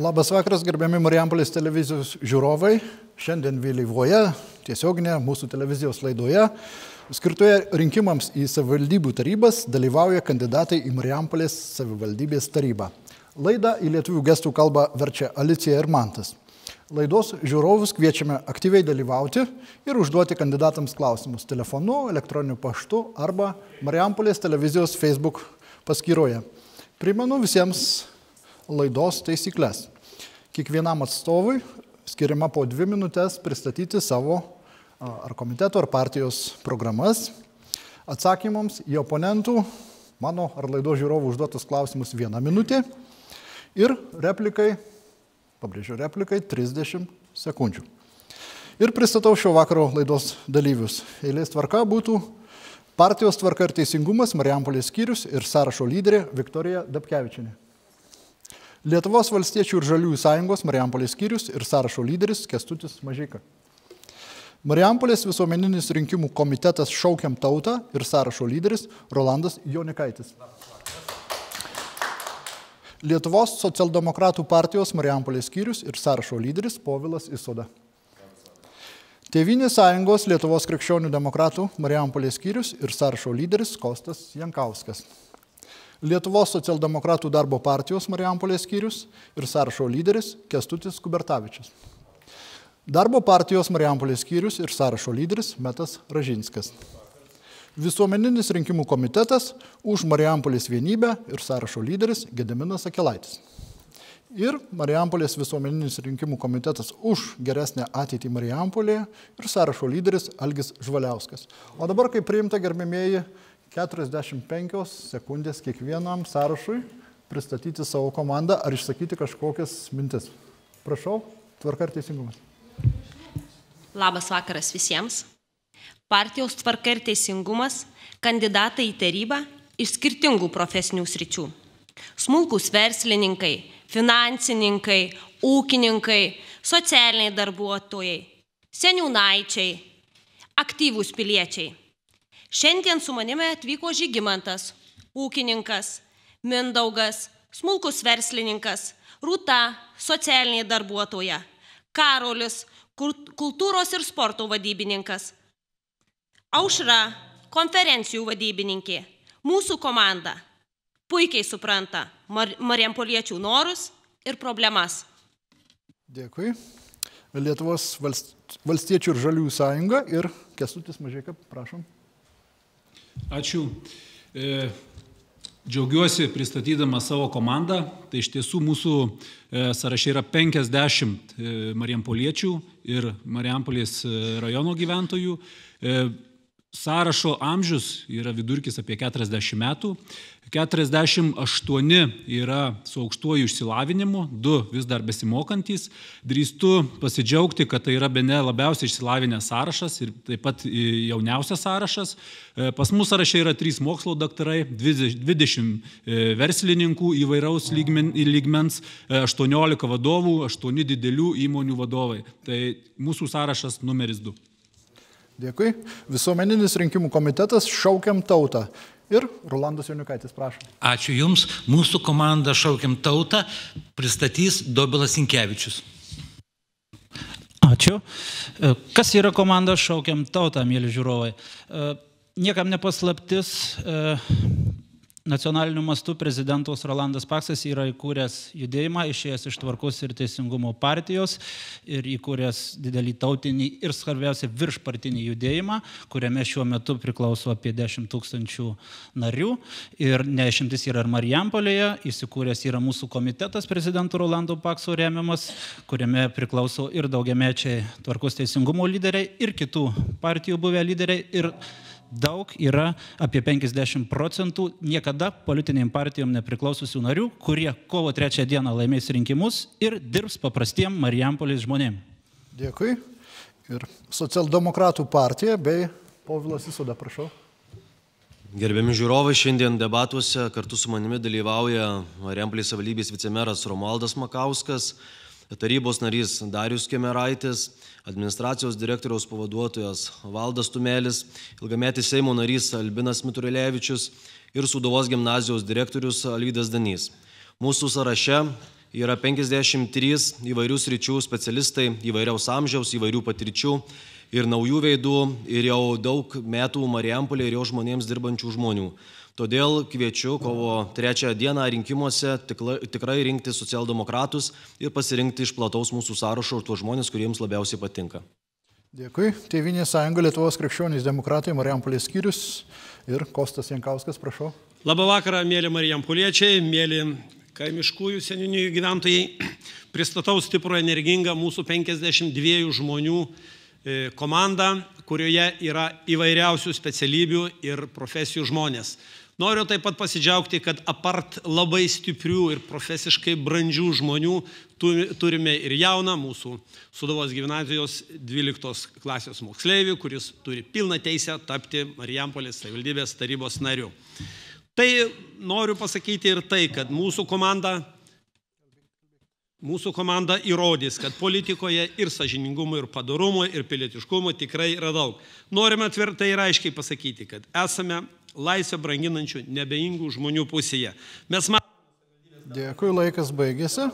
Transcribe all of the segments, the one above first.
Labas vakaras, gerbiami Marijampolės televizijos žiūrovai. Šiandien vėlyvoje tiesioginė mūsų televizijos laidoje, skirtoje rinkimams į savivaldybių tarybas, dalyvauja kandidatai į Marijampolės savivaldybės tarybą. Laidą į lietuvių gestų kalbą verčia Alicija ir Mantas. Laidos žiūrovus kviečiame aktyviai dalyvauti ir užduoti kandidatams klausimus telefonu, elektroniniu paštu arba Marijampolės televizijos Facebook paskyroje. Primenu visiems laidos taisyklės. Kiekvienam atstovui skiriama po dvi minutės pristatyti savo ar komiteto ar partijos programas. Atsakymams į oponentų, mano ar laido žiūrovų užduotus klausimus vieną minutę ir replikai, pabrėžiu replikai, 30 sekundžių. Ir pristatau šio vakaro laidos dalyvius. Eilės tvarka būtų partijos tvarka ir teisingumas, Marijampolės skyrius ir sąrašo lyderė Viktorija Dapkevičinė. Lietuvos valstiečių ir žaliųjų sąjungos Marijampolės skyrius ir sąrašo lyderis Kestutis Mažyka. Marijampolės visuomeninis rinkimų komitetas Šaukiam tautą ir sąrašo lyderis Rolandas Jonikaitis. Lietuvos socialdemokratų partijos Marijampolės skyrius ir sąrašo lyderis Povilas Isoda. Tėvinės sąjungos Lietuvos krikščionių demokratų Marijampolės skyrius ir sąrašo lyderis Kostas Jankauskas. Lietuvos socialdemokratų darbo partijos Marijampolės skyrius ir sąrašo lyderis Kestutis Kubertavičius. Darbo partijos Marijampolės skyrius ir sąrašo lyderis Metas Ražinskas. Visuomeninis rinkimų komitetas už Marijampolės vienybę ir sąrašo lyderis Gediminas Akelaitis. Ir Marijampolės visuomeninis rinkimų komitetas už geresnę ateitį Marijampolėje ir sąrašo lyderis Algis Žvaliauskas. O dabar, kaip priimta gerbėmėjai, 45 sekundės kiekvienam sąrašui pristatyti savo komandą ar išsakyti kažkokias mintis. Prašau, tvarka ir teisingumas. Labas vakaras visiems. Partijos tvarka ir teisingumas kandidatai į tarybą iš skirtingų profesinių sričių. Smulkus verslininkai, finansininkai, ūkininkai, socialiniai darbuotojai, seniūnaičiai, aktyvūs piliečiai. Šiandien su manimi atvyko Žygimantas, ūkininkas, Mindaugas, smulkus verslininkas, Rūta, socialinė darbuotoja, Karolis, kultūros ir sporto vadybininkas, Aušra, konferencijų vadybininkė, mūsų komanda puikiai supranta Mar Mariampoliečių norus ir problemas. Dėkui. Lietuvos valstiečių ir žaliųjų sąjunga ir Kestutis Mažėka, prašom. Ačiū. E, džiaugiuosi pristatydama savo komandą. Tai iš tiesų mūsų e, sąraše yra 50 e, Marijampoliečių ir Marijampolės rajono gyventojų. Sąrašo amžius yra vidurkis apie 40 metų. 48 yra su aukštuoju išsilavinimu, 2 vis dar besimokantys. Drįstu pasidžiaugti, kad tai yra bene labiausiai išsilavinęs sąrašas ir taip pat jauniausias sąrašas. E, pas mus sąraše yra 3 mokslo daktarai, 20 e, verslininkų įvairaus lygmens, 18 e, vadovų, 8 didelių įmonių vadovai. Tai mūsų sąrašas numeris 2. Dėkui. Visuomeninis rinkimų komitetas Šaukiam tautą. Ir Rolandas Jauniukaitis, prašom. Ačiū Jums. Mūsų komanda Šaukiam tautą pristatys Dobilas Inkevičius. Ačiū. E, kas yra komanda Šaukiam tautą, mėly žiūrovai? E, niekam nepaslaptis, e, Nacionaliniu mastu prezidentas Rolandas Paksas yra įkūręs judėjimą, išėjęs iš tvarkos ir teisingumo partijos ir įkūręs didelį tautinį ir svarbiausia viršpartinį judėjimą, kuriame šiuo metu priklauso apie 10 tūkstančių narių. Ir nešimtis yra ir Marijampolėje, įsikūręs yra mūsų komitetas prezidento Rolando Pakso remiamas, kuriame priklauso ir daugiamečiai tvarkos teisingumo lyderiai, ir kitų partijų buvę lyderiai. Ir daug yra apie 50 procentų niekada politiniam partijom nepriklausiusių narių, kurie kovo trečią dieną laimės rinkimus ir dirbs paprastiem Marijampolės žmonėm. Dėkui. Ir socialdemokratų partija bei Povilas Isuda, prašau. Gerbiami žiūrovai, šiandien debatuose kartu su manimi dalyvauja Marijampolės savivaldybės vicemeras Romualdas Makauskas, tarybos narys Darius Kemeraitis, administracijos direktoriaus pavaduotojas Valdas Tumelis, ilgametis Seimo narys Albinas Miturilevičius ir Sudovos gimnazijos direktorius Alvydas Danys. Mūsų sąraše yra 53 įvairių sričių specialistai, įvairiaus amžiaus, įvairių patirčių ir naujų veidų ir jau daug metų Marijampolė ir jo žmonėms dirbančių žmonių. Todėl kviečiu kovo trečią dieną rinkimuose tikrai rinkti socialdemokratus ir pasirinkti iš plataus mūsų sąrašo tuos žmonės, kuriems labiausiai patinka. Dėkui. Tėvinės sąjunga Lietuvos krikščionys demokratai, Marijampolės skyrius ir Kostas Jankauskas, prašau. Labą vakarą, mėly Marijampoliečiai, mėly kaimiškųjų seninių gyventojai. Pristatau stiprų energingą mūsų 52 žmonių e, komandą, kurioje yra įvairiausių specialybių ir profesijų žmonės. Noriu taip pat pasidžiaugti, kad apart labai stiprių ir profesiškai brandžių žmonių turime ir jauną mūsų Sudovos gimnazijos 12 klasės moksleivių, kuris turi pilną teisę tapti Marijampolės savivaldybės tarybos nariu. Tai noriu pasakyti ir tai, kad mūsų komanda Mūsų komanda įrodys, kad politikoje ir sažiningumo, ir padarumo, ir pilietiškumo tikrai yra daug. Norime tvirtai ir aiškiai pasakyti, kad esame laisvę branginančių, nebeingų žmonių pusėje. Mes matome. Dėkui, laikas baigėsi.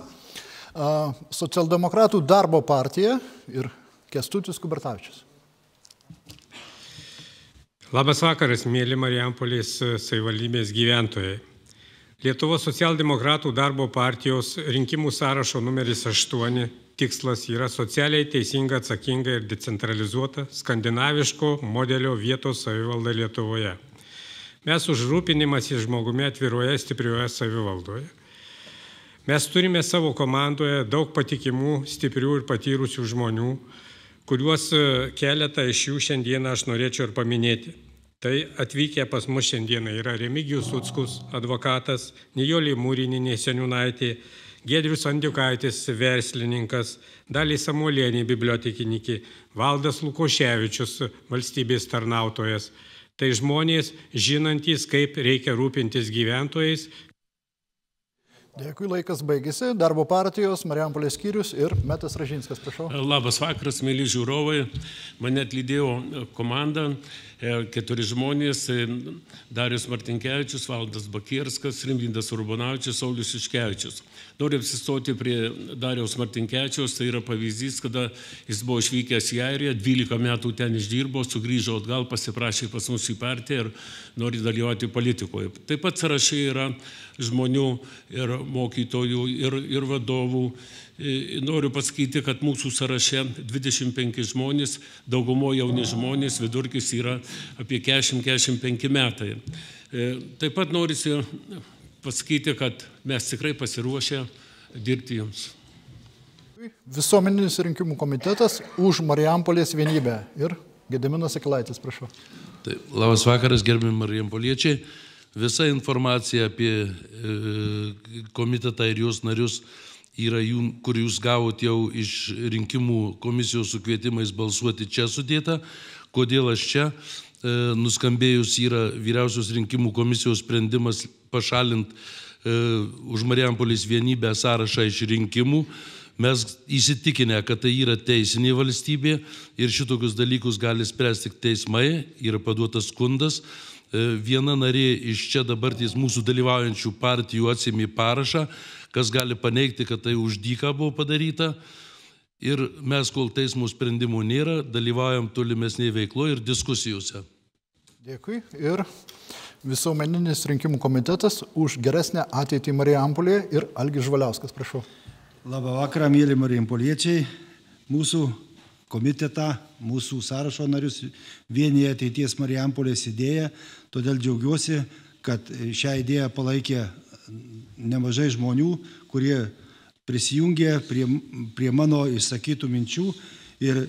Socialdemokratų darbo partija ir Kestutis Kubertavičius. Labas vakaras, mėly Marijampolės savivaldybės gyventojai. Lietuvos socialdemokratų darbo partijos rinkimų sąrašo numeris 8 tikslas yra socialiai teisinga, atsakinga ir decentralizuota skandinaviško modelio vietos savivalda Lietuvoje. Mes užrūpinimas į žmogumi atviroje, stiprioje savivaldoje. Mes turime savo komandoje daug patikimų, stiprių ir patyrusių žmonių, kuriuos e, keletą iš jų šiandieną aš norėčiau ir paminėti. Tai atvykę pas mus šiandieną yra Remigijus Utskus, advokatas, Nijolė Mūrininė Seniūnaitė, Gedrius Andiukaitis, verslininkas, Dalį Samuolienį, bibliotekininkė, Valdas Lukoševičius, valstybės tarnautojas, Tai žmonės žinantys, kaip reikia rūpintis gyventojais. Dėkui, laikas baigėsi. Darbo partijos, Marijampolės skyrius ir Metas Ražinskas, prašau. Labas vakaras, mėly žiūrovai. Mane atlydėjo komanda E, keturi žmonės e, - Darius Martinkevičius, Valdas Bakirskas, Rimvindas Urbonavičius, Saulis Iškevičius. Noriu apsistoti prie Dariaus Martinkevičiaus, tai yra pavyzdys, kada jis buvo išvykęs į Airiją, 12 metų ten išdirbo, sugrįžo atgal, pasiprašė pas mus į partiją ir nori dalyvauti politikoje. Taip pat sąrašai yra žmonių ir mokytojų ir, ir vadovų noriu pasakyti, kad mūsų sąraše 25 žmonės, daugumo jauni žmonės, vidurkis yra apie 40-45 metai. Taip pat norisi pasakyti, kad mes tikrai pasiruošę dirbti jums. Visuomeninis rinkimų komitetas už Marijampolės vienybę. Ir Gediminas Akilaitis, prašau. Taip, labas vakaras, gerbimi Marijampoliečiai. Visa informacija apie e, komitetą ir jos narius yra jų, kur jūs gavot jau iš rinkimų komisijos su kvietimais balsuoti čia sudėta. Kodėl aš čia? E, nuskambėjus yra vyriausios rinkimų komisijos sprendimas pašalinti e, už Marijampolės vienybę sąrašą iš rinkimų. Mes įsitikinę, kad tai yra teisinė valstybė ir šitokius dalykus gali spręsti tik teismai, yra paduotas skundas. E, viena narė iš čia dabartys mūsų dalyvaujančių partijų atsimė parašą, kas gali paneigti, kad tai už dyką buvo padaryta. Ir mes, kol teismų sprendimų nėra, dalyvaujam tolimesnėje veikloje ir diskusijose. Dėkui. Ir visuomeninis rinkimų komitetas už geresnę ateitį Marijampolėje ir Algis Žvaliauskas, prašau. Labą vakarą, mėly Marijampoliečiai. Mūsų komitetą, mūsų sąrašo narius vienyje ateities Marijampolės idėja, todėl džiaugiuosi, kad šią idėją palaikė nemažai žmonių, kurie prisijungė prie, prie mano išsakytų minčių ir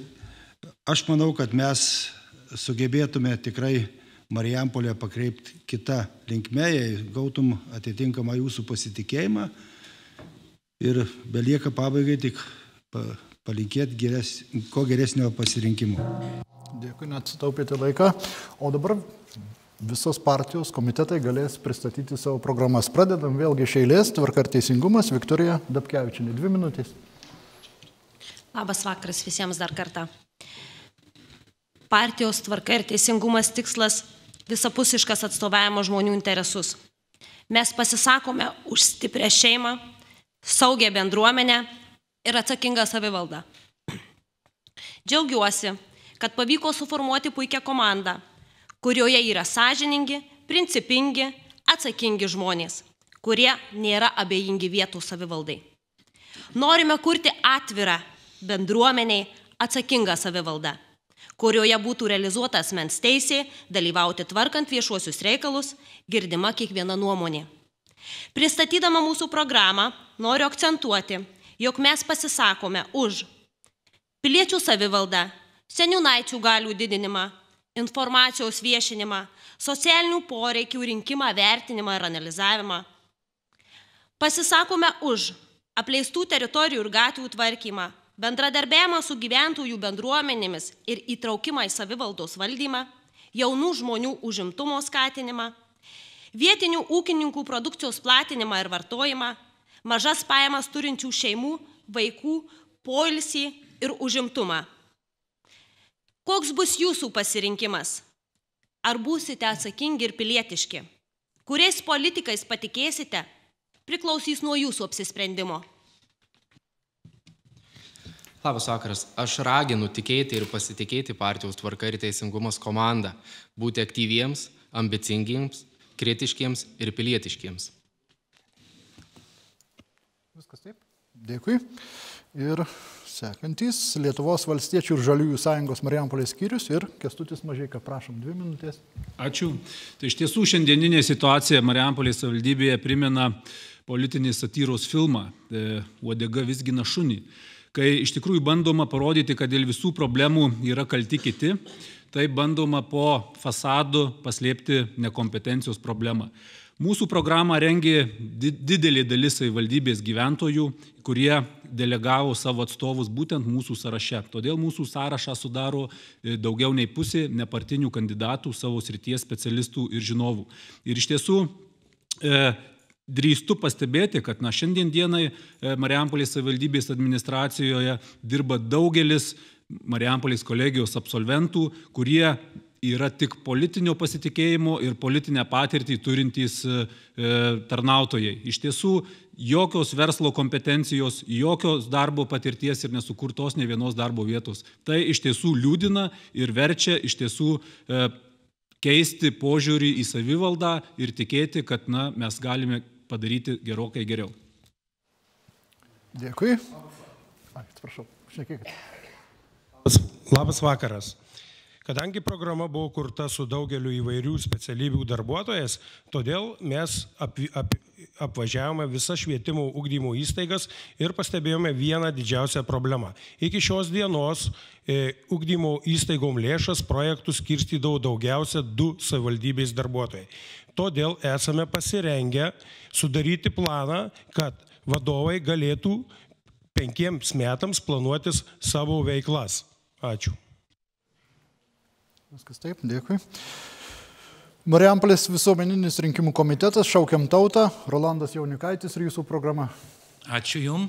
aš manau, kad mes sugebėtume tikrai Marijampolę pakreipti kitą linkmę, jei gautum atitinkamą jūsų pasitikėjimą ir belieka pabaigai tik palinkėti geres, ko geresnio pasirinkimo. Dėkui, net sutaupėte laiką. O dabar visos partijos komitetai galės pristatyti savo programas. Pradedam vėlgi iš eilės, tvarka ir teisingumas, Viktorija Dabkevičinė, dvi minutės. Labas vakaras visiems dar kartą. Partijos tvarka ir teisingumas tikslas - visapusiškas atstovavimo žmonių interesus. Mes pasisakome už stiprią šeimą, saugią bendruomenę ir atsakingą savivaldą. Džiaugiuosi, kad pavyko suformuoti puikią komandą, kurioje yra sąžiningi, principingi, atsakingi žmonės, kurie nėra abejingi vietų savivaldai. Norime kurti atvirą bendruomeniai atsakingą savivaldą, kurioje būtų realizuota asmens teisė dalyvauti tvarkant viešuosius reikalus, girdima kiekviena nuomonė. Pristatydama mūsų programą, noriu akcentuoti, jog mes pasisakome už piliečių savivaldą, seniūnaičių galių didinimą, informacijos viešinimą, socialinių poreikių rinkimą, vertinimą ir analizavimą. Pasisakome už apleistų teritorijų ir gatvių tvarkymą, bendradarbiavimą su gyventojų bendruomenėmis ir įtraukimą į savivaldos valdymą, jaunų žmonių užimtumo skatinimą, vietinių ūkininkų produkcijos platinimą ir vartojimą, mažas pajamas turinčių šeimų, vaikų, poilsį ir užimtumą. Koks bus jūsų pasirinkimas? Ar būsite atsakingi ir pilietiški? Kuriais politikais patikėsite, priklausys nuo jūsų apsisprendimo. Labas vakaras. Aš raginu tikėti ir pasitikėti partijos tvarka ir teisingumas komanda, būti aktyviems, ambicingiems, kritiškiems ir pilietiškiems. Viskas taip. Dėkui. Ir sekantis Lietuvos valstiečių ir žaliųjų sąjungos Marijampolės skyrius ir Kestutis Mažieika, prašom, dvi minutės. Ačiū. Tai iš tiesų šiandieninė situacija Marijampolės savivaldybėje primena politinį satyros filmą e, Uodega visgina šunį, kai iš tikrųjų bandoma parodyti, kad dėl visų problemų yra kalti kiti, tai bandoma po fasadu paslėpti nekompetencijos problemą. Mūsų programą rengė didelė dalis savivaldybės gyventojų, kurie delegavo savo atstovus būtent mūsų sąraše. Todėl mūsų sąrašą sudaro e, daugiau nei pusė nepartinių kandidatų, savo srities specialistų ir žinovų. Ir iš tiesų e, drįstu pastebėti, kad na, šiandien dienai e, Marijampolės savivaldybės administracijoje dirba daugelis Marijampolės kolegijos absolventų, kurie yra tik politinio pasitikėjimo ir politinę patirtį turintys e, tarnautojai. Iš tiesų, jokios verslo kompetencijos, jokios darbo patirties ir nesukurtos ne vienos darbo vietos. Tai iš tiesų liūdina ir verčia iš tiesų e, keisti požiūrį į savivaldą ir tikėti, kad na, mes galime padaryti gerokai geriau. Dėkui. Atsiprašau, šnekėkit. Labas vakaras. Kadangi programa buvo kurta su daugeliu įvairių specialybių darbuotojas, todėl mes ap, ap, apvažiavome visas švietimo ugdymo įstaigas ir pastebėjome vieną didžiausią problemą. Iki šios dienos e, ugdymo įstaigom lėšas projektus skirstydavo daugiausia du savivaldybės darbuotojai. Todėl esame pasirengę sudaryti planą, kad vadovai galėtų penkiems metams planuotis savo veiklas. Ačiū. Viskas taip, dėkui. Marijampolės visuomeninis rinkimų komitetas, šaukiam tautą, Rolandas Jaunikaitis ir jūsų programa. Ačiū Jum.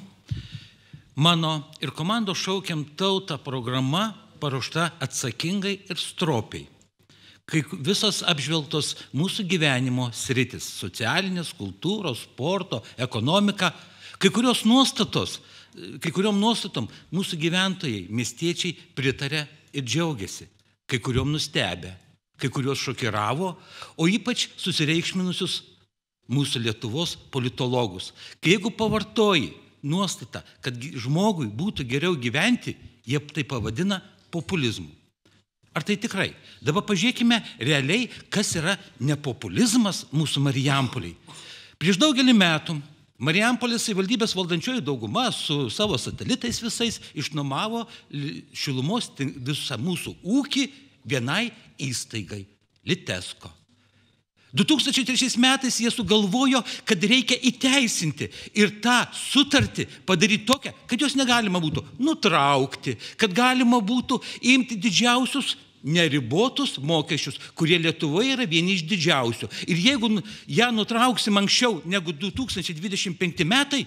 Mano ir komandos šaukiam tautą programa paruošta atsakingai ir stropiai. Kai visos apžvelgtos mūsų gyvenimo sritis - socialinės, kultūros, sporto, ekonomika, kai kurios nuostatos, kai kuriuom nuostatom mūsų gyventojai, miestiečiai pritarė ir džiaugiasi kai kuriuom nustebę, kai kuriuos šokiravo, o ypač susireikšminusius mūsų Lietuvos politologus. Kai jeigu pavartoji nuostatą, kad žmogui būtų geriau gyventi, jie tai pavadina populizmu. Ar tai tikrai? Dabar pažiūrėkime realiai, kas yra nepopulizmas mūsų Marijampoliai. Prieš daugelį metų Marijampolės įvaldybės valdančioji dauguma su savo satelitais visais išnuomavo šilumos visą mūsų ūkį vienai įstaigai - Litesko. 2003 metais jie sugalvojo, kad reikia įteisinti ir tą sutartį padaryti tokią, kad jos negalima būtų nutraukti, kad galima būtų imti didžiausius neribotus mokesčius, kurie Lietuvoje yra vieni iš didžiausių. Ir jeigu ją nutrauksim anksčiau negu 2025 metai,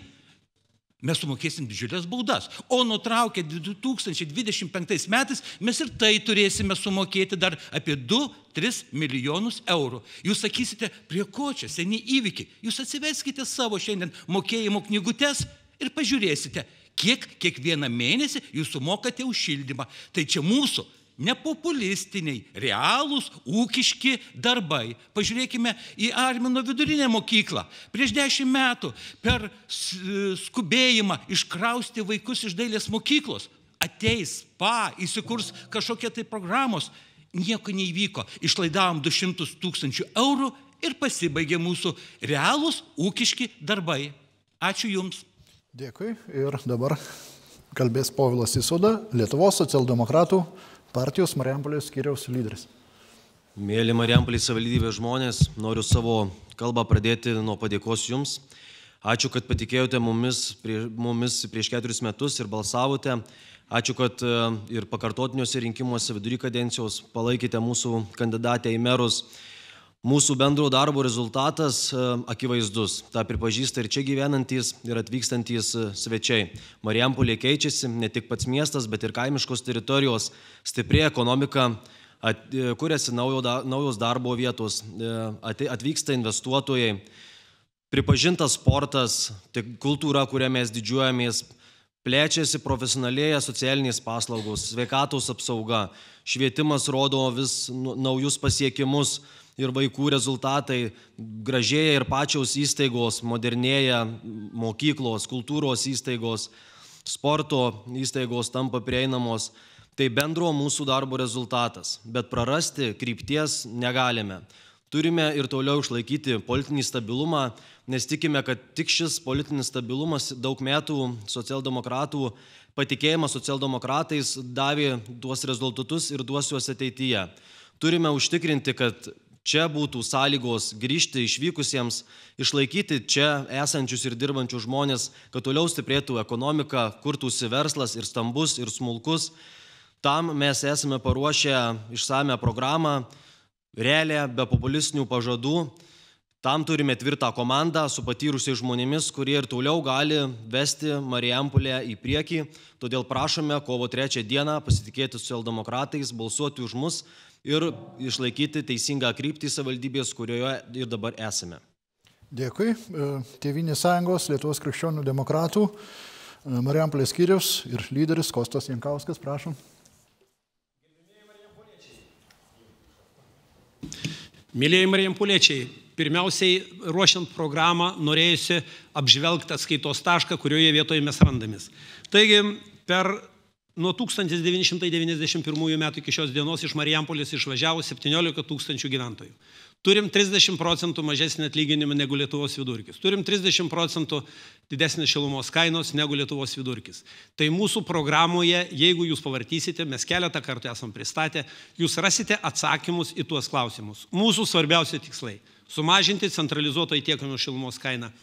mes sumokėsim didžiulės baudas. O nutraukę 2025 metais mes ir tai turėsime sumokėti dar apie 2-3 milijonus eurų. Jūs sakysite, prie ko čia seniai įvykiai? Jūs atsiveskite savo šiandien mokėjimo knygutes ir pažiūrėsite, kiek kiekvieną mėnesį jūs sumokate už šildymą. Tai čia mūsų nepopulistiniai, realūs, ūkiški darbai. Pažiūrėkime į Armino vidurinę mokyklą. Prieš dešimt metų per skubėjimą iškrausti vaikus iš dailės mokyklos. Ateis, pa, įsikurs kažkokie tai programos. Nieko neįvyko. Išlaidavom 200 tūkstančių eurų ir pasibaigė mūsų realūs ūkiški darbai. Ačiū Jums. Dėkui. Ir dabar kalbės Povilas Įsuda, Lietuvos socialdemokratų partijos Marijampolės skyriaus lyderis. Mėly Marijampolės savivaldybės žmonės, noriu savo kalbą pradėti nuo padėkos Jums. Ačiū, kad patikėjote mumis, prie, mumis prieš keturis metus ir balsavote. Ačiū, kad e, ir pakartotiniuose rinkimuose vidury kadencijos palaikėte mūsų kandidatę į merus. Mūsų bendro darbo rezultatas e, akivaizdus. Ta pripažįsta ir čia gyvenantys, ir atvykstantys e, svečiai. Marijampolė keičiasi, ne tik pats miestas, bet ir kaimiškos teritorijos, stiprėja ekonomika, at, e, kuriasi naujos darbo vietos, atvyksta investuotojai, pripažintas sportas, tik kultūra, kurią mes didžiuojamės, plečiasi profesionalėja socialinės paslaugos, sveikatos apsauga, švietimas rodo vis nu, naujus pasiekimus ir vaikų rezultatai gražėja ir pačios įstaigos, modernėja mokyklos, kultūros įstaigos, sporto įstaigos tampa prieinamos. Tai bendro mūsų darbo rezultatas, bet prarasti krypties negalime. Turime ir toliau išlaikyti politinį stabilumą, nes tikime, kad tik šis politinis stabilumas daug metų socialdemokratų patikėjimą socialdemokratais davė tuos rezultatus ir duos juos ateityje. Turime užtikrinti, kad čia būtų sąlygos grįžti išvykusiems, išlaikyti čia esančius ir dirbančius žmonės, kad toliau stiprėtų ekonomika, kurtųsi verslas ir stambus, ir smulkus. Tam mes esame paruošę išsame programą, realią, be populistinių pažadų. Tam turime tvirtą komandą su patyrusiais žmonėmis, kurie ir toliau gali vesti Marijampolę į priekį. Todėl prašome kovo trečią dieną pasitikėti socialdemokratais, balsuoti už mus ir išlaikyti teisingą kryptį savivaldybės, kurioje ir dabar esame. Dėkui. E, Tėvinės sąjungos, Lietuvos krikščionių demokratų, e, Marijampolės skyrius ir lyderis Kostas Jankauskas, prašom. Mėlyjei Marijampoliečiai, pirmiausiai ruošiant programą norėjusi apžvelgti atskaitos tašką, kurioje vietoje mes randamės. Taigi per Nuo 1991 metų iki šios dienos iš Marijampolės išvažiavo 17 tūkstančių gyventojų. Turim 30 procentų mažesnį atlyginimą negu Lietuvos vidurkis. Turim 30 procentų didesnės šilumos kainos negu Lietuvos vidurkis. Tai mūsų programoje, jeigu jūs pavartysite, mes keletą kartų esam pristatę, jūs rasite atsakymus į tuos klausimus. Mūsų svarbiausi tikslai - sumažinti centralizuoto įtiekamo šilumos kainą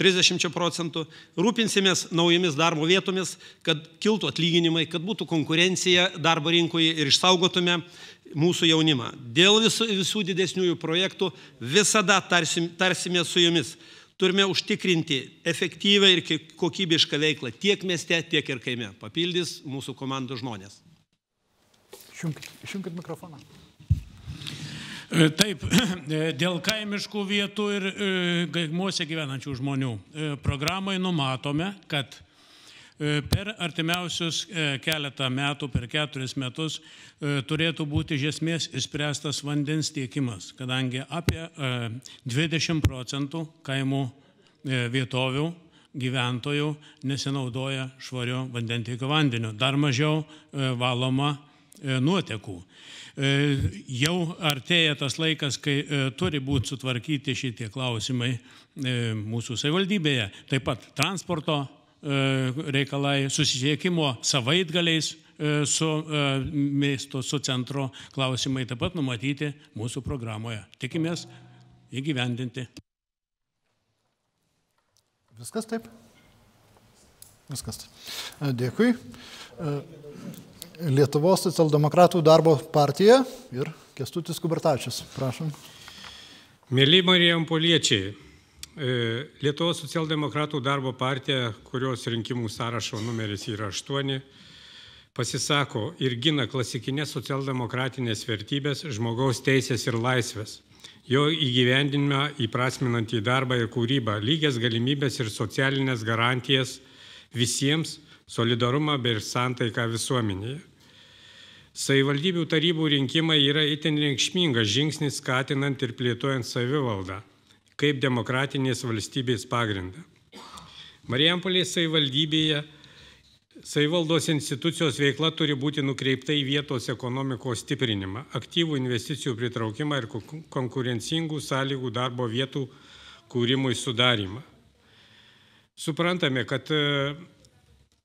30 procentų, rūpinsimės naujomis darbo vietomis, kad kiltų atlyginimai, kad būtų konkurencija darbo rinkoje ir išsaugotume mūsų jaunimą. Dėl visų, visų didesniųjų projektų visada tarsim, tarsime su jumis. Turime užtikrinti efektyvą ir kokybišką veiklą tiek mieste, tiek ir kaime. Papildys mūsų komandų žmonės. Išjungkit mikrofoną. E, taip, e, dėl kaimiškų vietų ir e, gaimuose gyvenančių žmonių. Programai numatome, kad per artimiausius keletą metų, per keturis metus turėtų būti iš esmės išspręstas vandens tiekimas, kadangi apie 20 procentų kaimų vietovių gyventojų nesinaudoja švario vandentiekio vandeniu, dar mažiau valoma nuotekų. E, jau artėja tas laikas, kai e, turi būti sutvarkyti šitie klausimai e, mūsų savivaldybėje. Taip pat transporto reikalai, susisiekimo savaitgaliais su miesto, su centro klausimai taip pat numatyti mūsų programoje. Tikimės įgyvendinti. Viskas taip? Viskas. Dėkui. Lietuvos socialdemokratų darbo partija ir Kestutis Kubertačius. Prašom. Mėly Marijampoliečiai, E, Lietuvos socialdemokratų darbo partija, kurios rinkimų sąrašo numeris yra 8, pasisako ir gina klasikinės socialdemokratinės vertybės, žmogaus teisės ir laisvės, jo įgyvendinimą įprasminant į darbą ir kūrybą, lygias galimybės ir socialinės garantijas visiems, solidarumą bei santaiką visuomenėje. Savivaldybių tarybų rinkimai yra itin reikšmingas žingsnis skatinant ir plėtojant savivaldą kaip demokratinės valstybės pagrindą. Marijampolės savivaldybėje savivaldos institucijos veikla turi būti nukreipta į vietos ekonomikos stiprinimą, aktyvų investicijų pritraukimą ir konkurencingų sąlygų darbo vietų kūrimui sudarimą. Suprantame, kad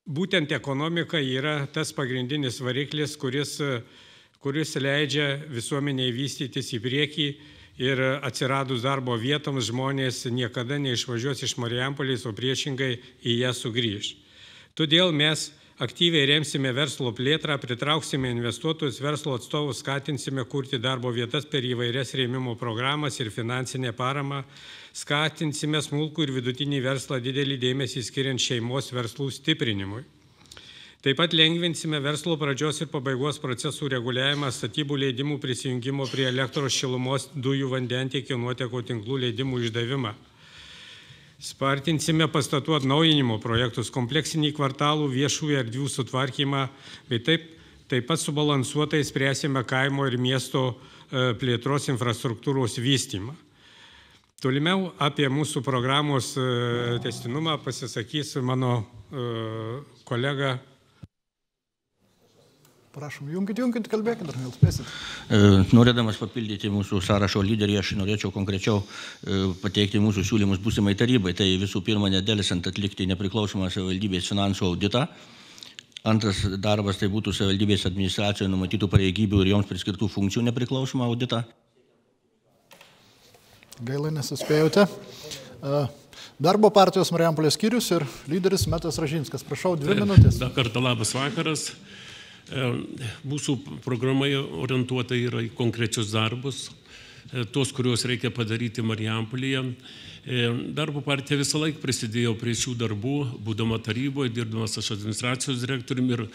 būtent ekonomika yra tas pagrindinis variklis, kuris, kuris leidžia visuomeniai vystytis į priekį ir atsiradus darbo vietoms žmonės niekada neišvažiuos iš Marijampolės, o priešingai į ją sugrįž. Todėl mes aktyviai remsime verslo plėtrą, pritrauksime investuotojus, verslo atstovus, skatinsime kurti darbo vietas per įvairias rėmimo programas ir finansinę paramą, skatinsime smulkų ir vidutinį verslą didelį dėmesį skiriant šeimos verslų stiprinimui. Taip pat lengvinsime verslo pradžios ir pabaigos procesų reguliavimą statybų leidimų prisijungimo prie elektros šilumos dujų vandentiekio nuoteko tinklų leidimų išdavimą. Spartinsime pastatų atnaujinimo projektus, kompleksinį kvartalų viešųjų erdvių sutvarkymą, bei taip, taip pat subalansuotai spręsime kaimo ir miesto e, plėtros infrastruktūros vystymą. Tolimiau apie mūsų programos e, testinumą pasisakys mano e, kolega Prašom, jungit, jungit, kalbėkit, ar nelspėsit. E, norėdamas papildyti mūsų sąrašo lyderį, aš norėčiau konkrečiau pateikti mūsų siūlymus būsimai tarybai. Tai visų pirma, nedėlisant atlikti nepriklausomą savivaldybės finansų auditą. Antras darbas tai būtų savivaldybės administracijoje numatytų pareigybių ir joms priskirtų funkcijų nepriklausomą auditą. Gaila, nesuspėjote. E, darbo partijos Marijampolės skyrius ir lyderis Metas Ražinskas. Prašau, dvi minutės. Dar kartą labas vakaras. E, mūsų programa orientuota yra į konkrečius darbus, e, tos, kuriuos reikia padaryti Marijampolėje. Darbo partija visą laiką prisidėjo prie šių darbų, būdama taryboje, dirbdamas aš administracijos direktoriumi ir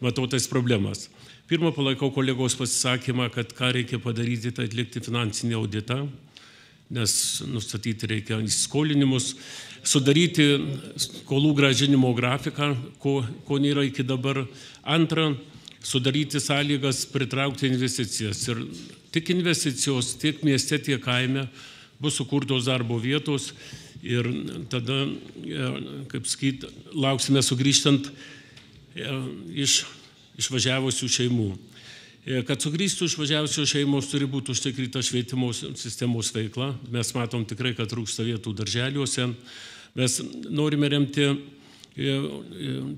matau tas problemas. Pirmą palaikau kolegos pasisakymą, kad ką reikia padaryti, tai atlikti finansinį auditą, nes nustatyti reikia įskolinimus, sudaryti skolų gražinimo grafiką, ko, ko nėra iki dabar. Antra, sudaryti sąlygas pritraukti investicijas. Ir tik investicijos tiek mieste, tiek kaime bus sukurtos darbo vietos ir tada, e, kaip sakyt, lauksime sugrįžtant e, iš išvažiavusių šeimų. E, kad sugrįžtų išvažiavusios šeimos turi būti užtikrinta švietimo sistemos veikla. Mes matom tikrai, kad trūksta vietų darželiuose. Mes norime remti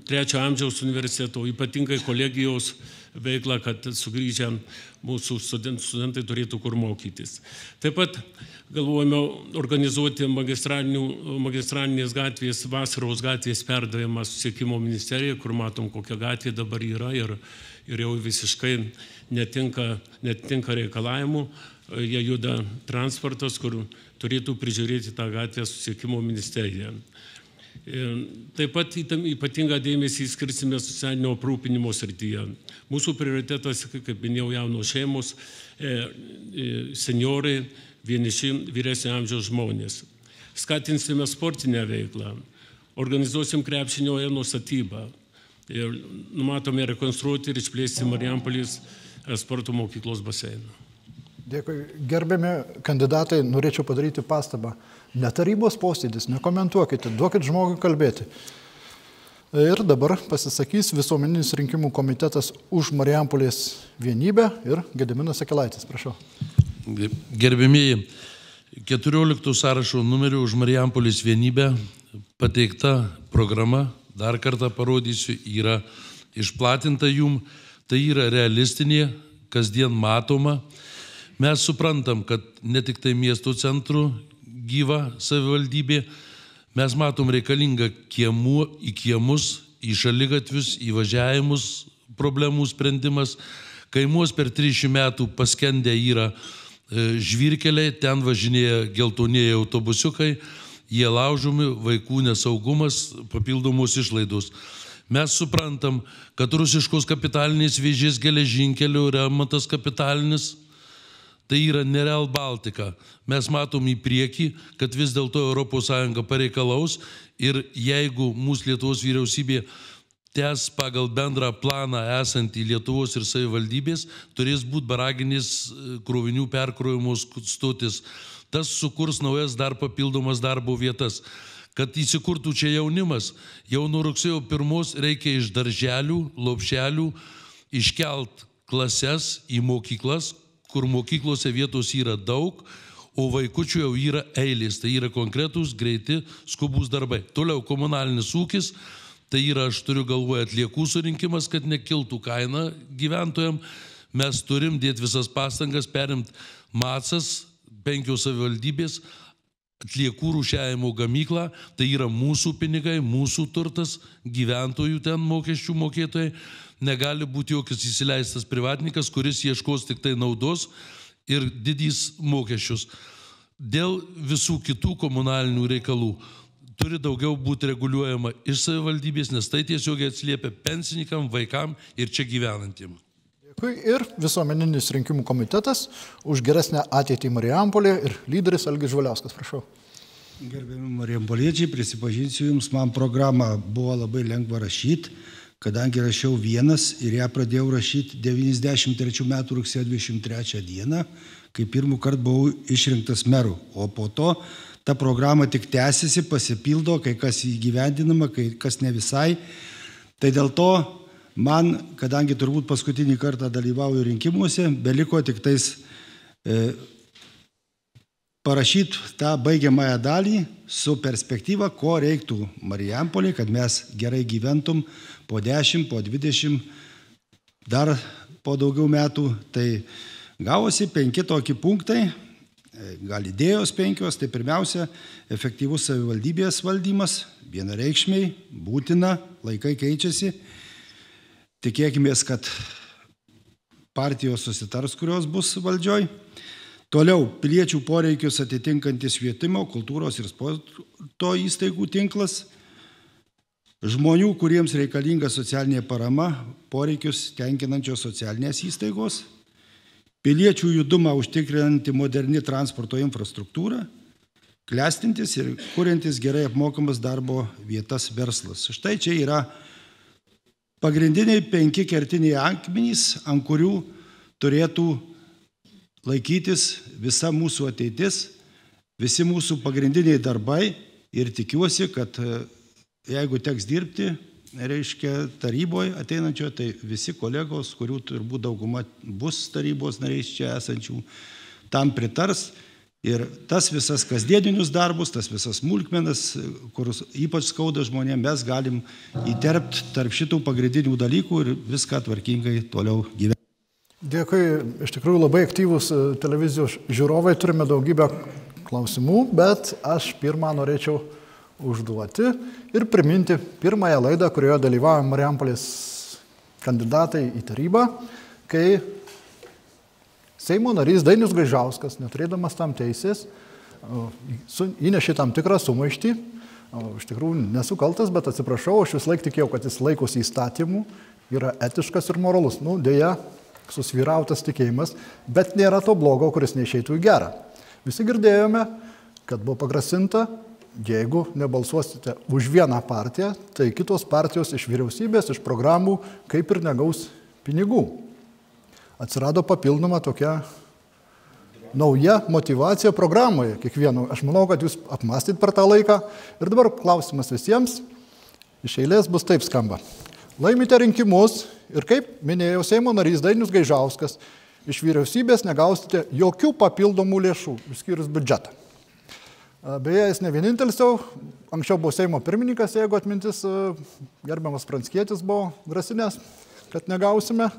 trečio amžiaus universiteto, ypatingai kolegijos veiklą, kad sugrįžę mūsų studentai turėtų kur mokytis. Taip pat galvojame organizuoti magistralinės gatvės, vasaros gatvės perdavimą susiekimo ministeriją, kur matom, kokia gatvė dabar yra ir, ir jau visiškai netinka, netinka reikalavimų. Jie juda transportas, kur turėtų prižiūrėti tą gatvę susiekimo ministerija. Taip pat ypatingą dėmesį skirsime socialinio aprūpinimo srityje. Mūsų prioritetas, kaip minėjau, jaunos šeimos, e, e, seniorai, vieniši vyresnio amžiaus žmonės. Skatinsime sportinę veiklą, organizuosim krepšinio eno statybą ir numatome rekonstruoti ir išplėsti Marijampolės e, sporto mokyklos baseiną. Dėkui. Gerbiami kandidatai, norėčiau padaryti pastabą. Ne tarybos posėdis, nekomentuokite, duokit žmogui kalbėti. Ir dabar pasisakys visuomeninis rinkimų komitetas už Marijampolės vienybę ir Gediminas Akelaitis, prašau. Gerbėmėjai, 14 sąrašo numerių už Marijampolės vienybę pateikta programa, dar kartą parodysiu, yra išplatinta jum, tai yra realistinė, kasdien matoma. Mes suprantam, kad ne tik tai miesto centrų gyva savivaldybė, mes matom reikalingą kiemų, į kiemus, į šaligatvius, įvažiavimus problemų sprendimas. Kaimuos per 300 metų paskendę yra e, žvirkeliai, ten važinėja geltonieji autobusiukai jie laužomi, vaikų nesaugumas, papildomos išlaidos. Mes suprantam, kad rusiškos kapitalinės vėžės geležinkelio remontas kapitalinis tai yra Nereal Baltica. Mes matom į priekį, kad vis dėlto ES pareikalaus ir jeigu mūsų Lietuvos vyriausybė tęs pagal bendrą planą esantį Lietuvos ir savivaldybės, turės būti baraginės e, krovinių perkrovimos stotis. Tas sukurs naujas dar papildomas darbo vietas kad įsikurtų čia jaunimas. Jau nuo rugsėjo pirmos reikia iš darželių, lopšelių iškelt klases į mokyklas, kur mokyklose vietos yra daug, o vaikučių jau yra eilės, tai yra konkretūs, greiti, skubus darbai. Toliau komunalinis ūkis, tai yra, aš turiu galvoje, atliekų surinkimas, kad nekiltų kaina gyventojams. Mes turim dėti visas pastangas, perimti matsas, penkios savivaldybės, atliekų rūšiavimo gamyklą, tai yra mūsų pinigai, mūsų turtas, gyventojų ten mokesčių mokėtojai. Negali būti jokios įsileistas privatininkas, kuris ieškos tik tai naudos ir didys mokesčius. Dėl visų kitų komunalinių reikalų turi daugiau būti reguliuojama iš savivaldybės, nes tai tiesiogiai atsiliepia pensininkam, vaikam ir čia gyvenantiem. Dėkui. Ir visuomeninis rinkimų komitetas už geresnę ateitį Marijampolė ir lyderis Algis Žvaliauskas, prašau. Gerbiami Marijampoliečiai, prisipažinsiu Jums, man programą buvo labai lengva rašyti, kadangi rašiau vienas ir ją pradėjau rašyti 93 metų rugsėjo 23 dieną, kai pirmų kartų buvau išrinktas meru. O po to ta programa tik tęsiasi, pasipildo, kai kas įgyvendinama, kai kas ne visai. Tai dėl to Man, kadangi turbūt paskutinį kartą dalyvauju rinkimuose, beliko tik tais e, parašyti tą baigiamąją dalį su perspektyva, ko reiktų Marijampolį, kad mes gerai gyventum po 10, po 20, dar po daugiau metų. Tai gavosi penki tokie punktai, e, gal idėjos penkios, tai pirmiausia, efektyvus savivaldybės valdymas, vienareikšmiai, būtina, laikai keičiasi Tikėkime, kad partijos susitars, kurios bus valdžioj. Toliau, piliečių poreikius atitinkantis švietimo, kultūros ir sporto įstaigų tinklas. Žmonių, kuriems reikalinga socialinė parama, poreikius tenkinančios socialinės įstaigos. Piliečių judumą užtikrinanti moderni transporto infrastruktūra. Klestintis ir kuriantis gerai apmokamas darbo vietas verslas. Štai čia yra Pagrindiniai penki kertiniai akmenys, ant kurių turėtų laikytis visa mūsų ateitis, visi mūsų pagrindiniai darbai ir tikiuosi, kad e, jeigu teks dirbti, reiškia taryboje ateinančioje, tai visi kolegos, kurių turbūt dauguma bus tarybos nariais čia esančių, tam pritars Ir tas visas kasdieninius darbus, tas visas smulkmenas, kur ypač skauda žmonėms, mes galim įterpti tarp šitų pagrindinių dalykų ir viską tvarkingai toliau gyventi. Dėkui, iš tikrųjų labai aktyvus e, televizijos žiūrovai, turime daugybę klausimų, bet aš pirmą norėčiau užduoti ir priminti pirmąją laidą, kurioje dalyvavo Mariampolės kandidatai į tarybą, kai Seimo narys Dainius Gaižauskas, neturėdamas tam teisės, įnešė tam tikrą sumaištį. Iš tikrųjų nesu kaltas, bet atsiprašau, aš vis laik tikėjau, kad jis laikosi įstatymų, yra etiškas ir moralus. Nu, dėja, susvyrautas tikėjimas, bet nėra to blogo, kuris neišeitų į gerą. Visi girdėjome, kad buvo pagrasinta, jeigu nebalsuosite už vieną partiją, tai kitos partijos iš vyriausybės, iš programų kaip ir negaus pinigų atsirado papildoma tokia nauja motivacija programoje kiekvieno. Aš manau, kad jūs apmastyt per tą laiką. Ir dabar klausimas visiems. Iš eilės bus taip skamba. Laimite rinkimus ir kaip minėjau Seimo narys Dainius Gaižauskas, iš vyriausybės negausite jokių papildomų lėšų, išskyrus biudžetą. Beje, jis ne vienintelis jau, anksčiau buvo Seimo pirmininkas, jeigu atmintis gerbiamas Pranskėtis buvo grasinės, kad negausime.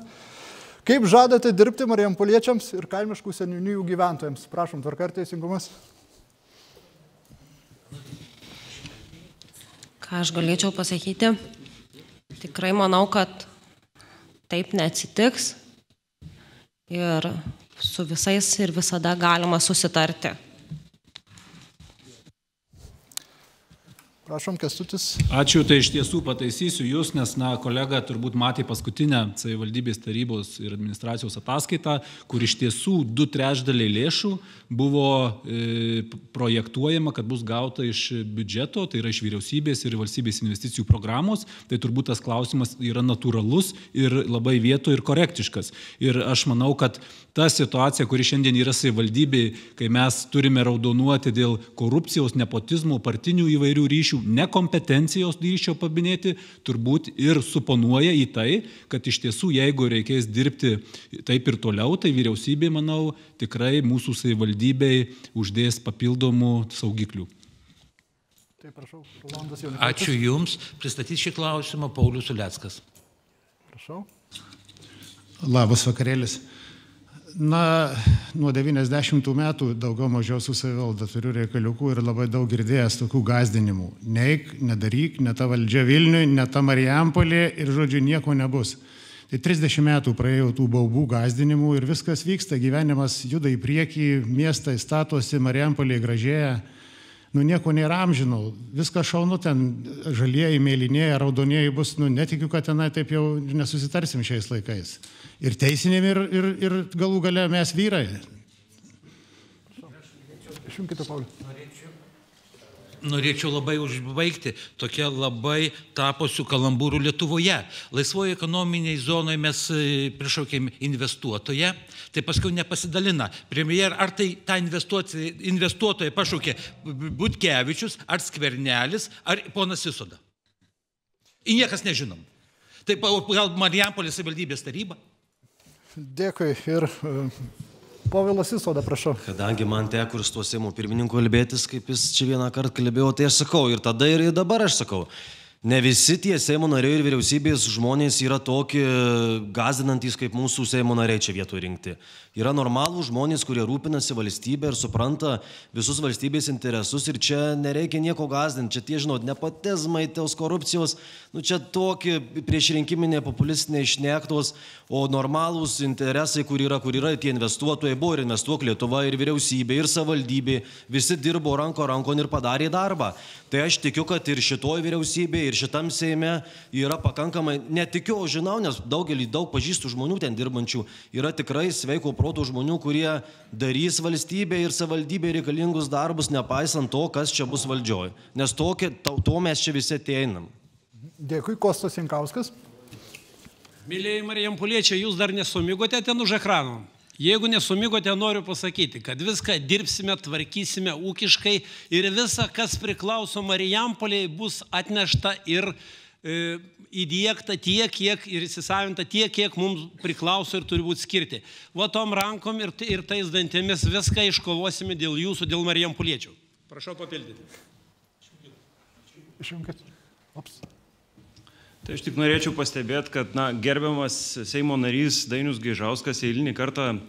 Kaip žadate dirbti Marijampoliečiams ir kaimiškų seniūnijų gyventojams? Prašom, tvarka ir teisingumas. Ką aš galėčiau pasakyti? Tikrai manau, kad taip neatsitiks ir su visais ir visada galima susitarti. Prašom, Kestutis. Ačiū, tai iš tiesų pataisysiu Jūs, nes, na, kolega turbūt matė paskutinę savivaldybės tarybos ir administracijos ataskaitą, kur iš tiesų du trečdaliai lėšų buvo e, projektuojama, kad bus gauta iš biudžeto, tai yra iš vyriausybės ir valstybės investicijų programos. Tai turbūt tas klausimas yra natūralus ir labai vieto ir korektiškas. Ir aš manau, kad ta situacija, kuri šiandien yra savivaldybė, kai mes turime raudonuoti dėl korupcijos, nepotizmo, partinių įvairių ryšių, nekompetencijos ryšio paminėti, turbūt ir suponuoja į tai, kad iš tiesų, jeigu reikės dirbti taip ir toliau, tai vyriausybė, manau, tikrai mūsų savivaldybei uždės papildomų saugiklių. Tai prašau, Rolandas jau. Ačiū Jums. Pristatys šį klausimą Paulius Uleckas. Prašau. Labas vakarėlis. Na, nuo 90 metų daugiau mažiau su savivalda turiu reikaliukų ir labai daug girdėjęs tokių gazdinimų. Neik, nedaryk, ne ta valdžia Vilniui, ne ta Marijampolė ir žodžiu nieko nebus. Tai 30 metų praėjau tų baubų gazdinimų ir viskas vyksta, gyvenimas juda į priekį, miestai statosi, Marijampolė gražėja. Nu nieko nėra amžinau, viskas šaunu ten, žalieji, mėlynėje, raudonieji bus, nu netikiu, kad tenai taip jau nesusitarsim šiais laikais ir teisinėm, ir, ir, ir galų gale mes vyrai. Išjungkite, Pauliu. Norėčiau labai užbaigti tokia labai tapusių kalambūrų Lietuvoje. Laisvoje ekonominiai zonoje mes e, prišaukėm investuotoje, tai paskui nepasidalina. Premjer, ar tai tą investuotoją pašaukė Butkevičius, ar Skvernelis, ar ponas Visoda. Ir niekas nežinom. Tai gal Marijampolės savivaldybės taryba? Dėkui ir e, Povilas Įsoda, prašau. Kadangi man teko ir su tuo Seimo pirmininku kalbėtis, kaip jis čia vieną kartą kalbėjo, tai aš sakau ir tada ir dabar aš sakau. Ne visi tie Seimo nariai ir vyriausybės žmonės yra tokie gazinantys kaip mūsų Seimo nariai čia vietoje rinkti. Yra normalų žmonės, kurie rūpinasi valstybė ir supranta visus valstybės interesus ir čia nereikia nieko gazdinti. Čia tie, žinot, nepotizmai, tos korupcijos, nu čia tokie priešrinkiminiai populistiniai išnektos, o normalūs interesai, kur yra, kur yra tie investuotojai, buvo ir investuok Lietuva, ir vyriausybė, ir savivaldybė, visi dirbo ranko rankon ir padarė darbą. Tai aš tikiu, kad ir šitoje vyriausybėje, ir šitam Seime yra pakankamai, netikiu, o žinau, nes daugelį daug pažįstų žmonių ten dirbančių, yra tikrai sveiko protų žmonių, kurie darys valstybė ir savivaldybė reikalingus darbus, nepaisant to, kas čia bus valdžioj. Nes tokie, to, to mes čia visi ateinam. Dėkui, Kostas Jankauskas. Mėlyjei Marijampoliečiai, jūs dar nesumigote ten už ekrano. Jeigu nesumigote, noriu pasakyti, kad viską dirbsime, tvarkysime ūkiškai ir visa, kas priklauso Marijampoliai, bus atnešta ir e, įdėkta tiek, kiek ir įsisavinta tiek, kiek mums priklauso ir turi būti skirti. Va tom rankom ir, ir tais dantėmis viską iškovosime dėl jūsų, dėl Marijampoliečių. Prašau papildyti. Išjungkit. Ops. Tai aš tik norėčiau pastebėti, kad na, gerbiamas Seimo narys Dainius Gaižauskas eilinį kartą e,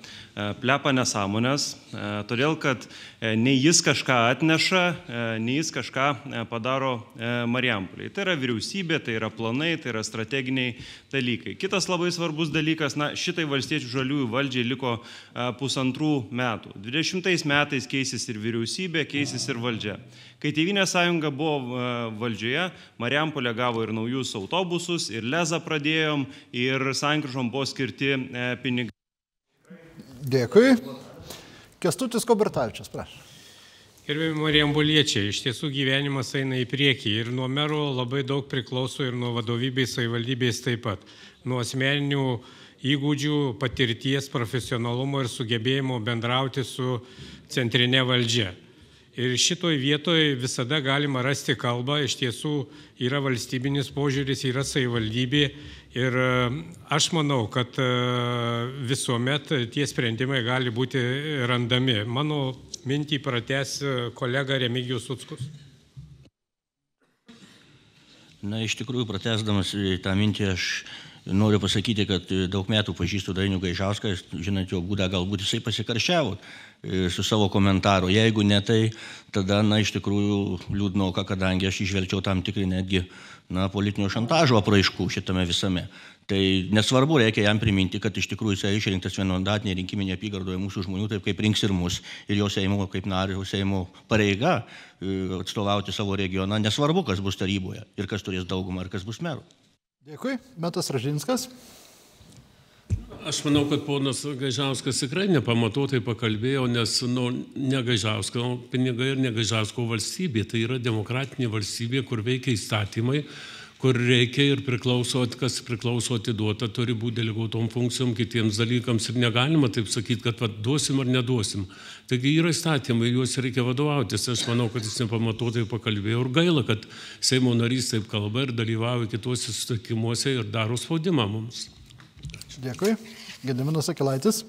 plepa nesąmonės, e, todėl kad e, nei jis kažką atneša, nei jis kažką padaro Mariampoliai. Tai yra vyriausybė, tai yra planai, tai yra strateginiai dalykai. Kitas labai svarbus dalykas, na, šitai valstiečių žaliųjų valdžiai liko pusantrų metų. 20 metais keisis ir vyriausybė, keisis ir valdžia. Kai Tevinė sąjunga buvo valdžioje, Mariampolė gavo ir naujus autobusus, ir lezą pradėjom, ir sankryžom buvo skirti pinigai. Dėkui. Kestutis Kobertavičius, prašau. Gerbėjami Marijamboliečiai, iš tiesų gyvenimas eina į priekį ir nuo mero labai daug priklauso ir nuo vadovybės savivaldybės taip pat. Nuo asmeninių įgūdžių, patirties, profesionalumo ir sugebėjimo bendrauti su centrinė valdžia. Ir šitoj vietoje visada galima rasti kalbą, iš tiesų yra valstybinis požiūris, yra savivaldybė ir e, aš manau, kad e, visuomet tie sprendimai gali būti randami. Mano mintį prates kolega Remigijus Utskus. Na, iš tikrųjų, pratesdamas tą mintį, aš noriu pasakyti, kad daug metų pažįstu Dainių Gaižauską, žinant jo būdą, galbūt jisai pasikaršiavo e, su savo komentaru. Jeigu ne tai, tada, na, iš tikrųjų liūdnoka, kadangi aš išvelčiau tam tikrį netgi, na, politinio šantažo apraiškų šitame visame. Tai nesvarbu, reikia jam priminti, kad iš tikrųjų jis išrinktas vienmandatinė rinkiminė apygardoje mūsų žmonių, taip kaip rinks ir mus, ir jo Seimo kaip nario Seimo pareiga e, atstovauti savo regioną, nesvarbu, kas bus taryboje ir kas turės daugumą ir kas bus meru. Dėkui, Metas Ražinskas. Aš manau, kad ponas Gaižauskas tikrai nepamatuotai pakalbėjo, nes nu, negaižausko pinigai ir negaižausko valstybė. Tai yra demokratinė valstybė, kur veikia įstatymai, kur reikia ir priklauso, kas priklauso atiduota, turi būti deleguotom funkcijom, kitiems dalykams ir negalima taip sakyti, kad va, duosim ar neduosim. Taigi yra įstatymai, juos reikia vadovautis. Aš manau, kad jis nepamatuotai pakalbėjo ir gaila, kad Seimo narys taip kalba ir dalyvauja kituose susitikimuose ir daro spaudimą mums. Dėkui. Gediminas Akilaitis.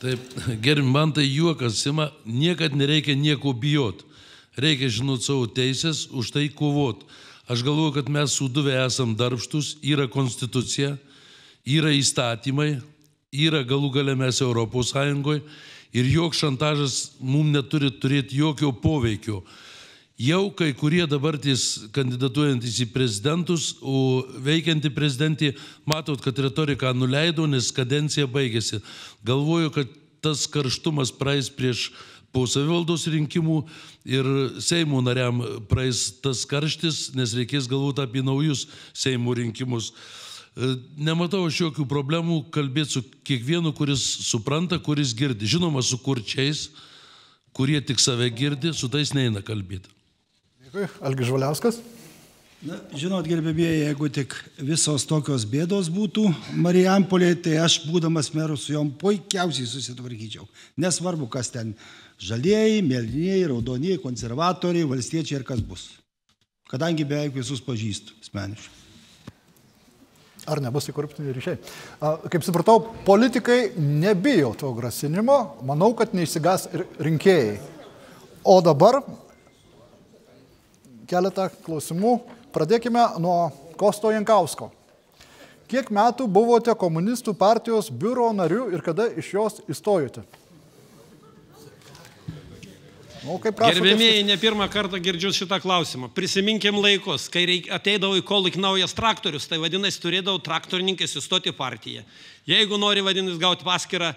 Taip, gerim, man tai juokas, Sima, niekad nereikia nieko bijot. Reikia žinot savo teisės, už tai kovot. Aš galvoju, kad mes suduvę esam darbštus, yra konstitucija, yra įstatymai, yra galų gale mes Europos Sąjungoje ir joks šantažas mums neturi turėti jokio poveikio. Jau kai kurie dabartys kandidatuojantis į prezidentus, veikianti prezidentė, matot, kad retoriką nuleido, nes kadencija baigėsi. Galvoju, kad tas karštumas praeis prieš po savivaldos rinkimų ir Seimo nariam praeis tas karštis, nes reikės galvoti apie naujus Seimo rinkimus. E, nematau aš jokių problemų kalbėti su kiekvienu, kuris supranta, kuris girdi. Žinoma, su kurčiais, kurie tik save girdi, su tais neina kalbėti. Dėkui. Algi Žvaliauskas. Na, žinot, gerbėmieji, jeigu tik visos tokios bėdos būtų Marijampolė, tai aš būdamas meru su jom puikiausiai susitvarkyčiau. Nesvarbu, kas ten žalieji, mėlynieji, raudonieji, konservatoriai, valstiečiai ir kas bus. Kadangi beveik visus pažįstu asmeniškai. Ar nebus į korupciniai ryšiai? Kaip supratau, politikai nebijo to grasinimo, manau, kad neįsigas ir rinkėjai. O dabar keletą klausimų. Pradėkime nuo Kosto Jankausko. Kiek metų buvote komunistų partijos biuro nariu ir kada iš jos įstojote? Nu, Gerbėmėjai, ne pirmą kartą girdžiu šitą klausimą. Prisiminkim laikus, kai reik, ateidavo į kolik naujas traktorius, tai vadinasi, turėdavo traktorininkės įstoti partiją. Jeigu nori, vadinasi, gauti paskirą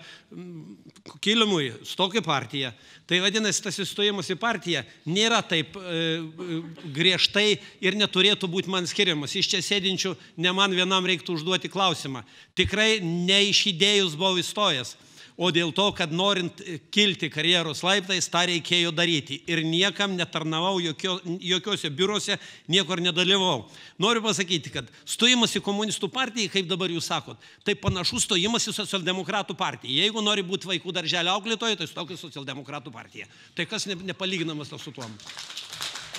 kilimui, stokį partiją, tai vadinasi, tas įstojimas į partiją nėra taip e, e, griežtai ir neturėtų būti man skiriamas. Iš čia sėdinčių ne man vienam reiktų užduoti klausimą. Tikrai ne iš idėjus buvau įstojęs o dėl to, kad norint kilti karjeros laiptais, tą reikėjo daryti. Ir niekam netarnavau jokio, jokiuose biurose, niekur nedalyvau. Noriu pasakyti, kad stojimas į komunistų partiją, kaip dabar jūs sakot, tai panašus stojimas į socialdemokratų partiją. Jeigu nori būti vaikų darželio auklėtojo, tai stok į socialdemokratų partiją. Tai kas ne, nepalyginamas tas su tuom?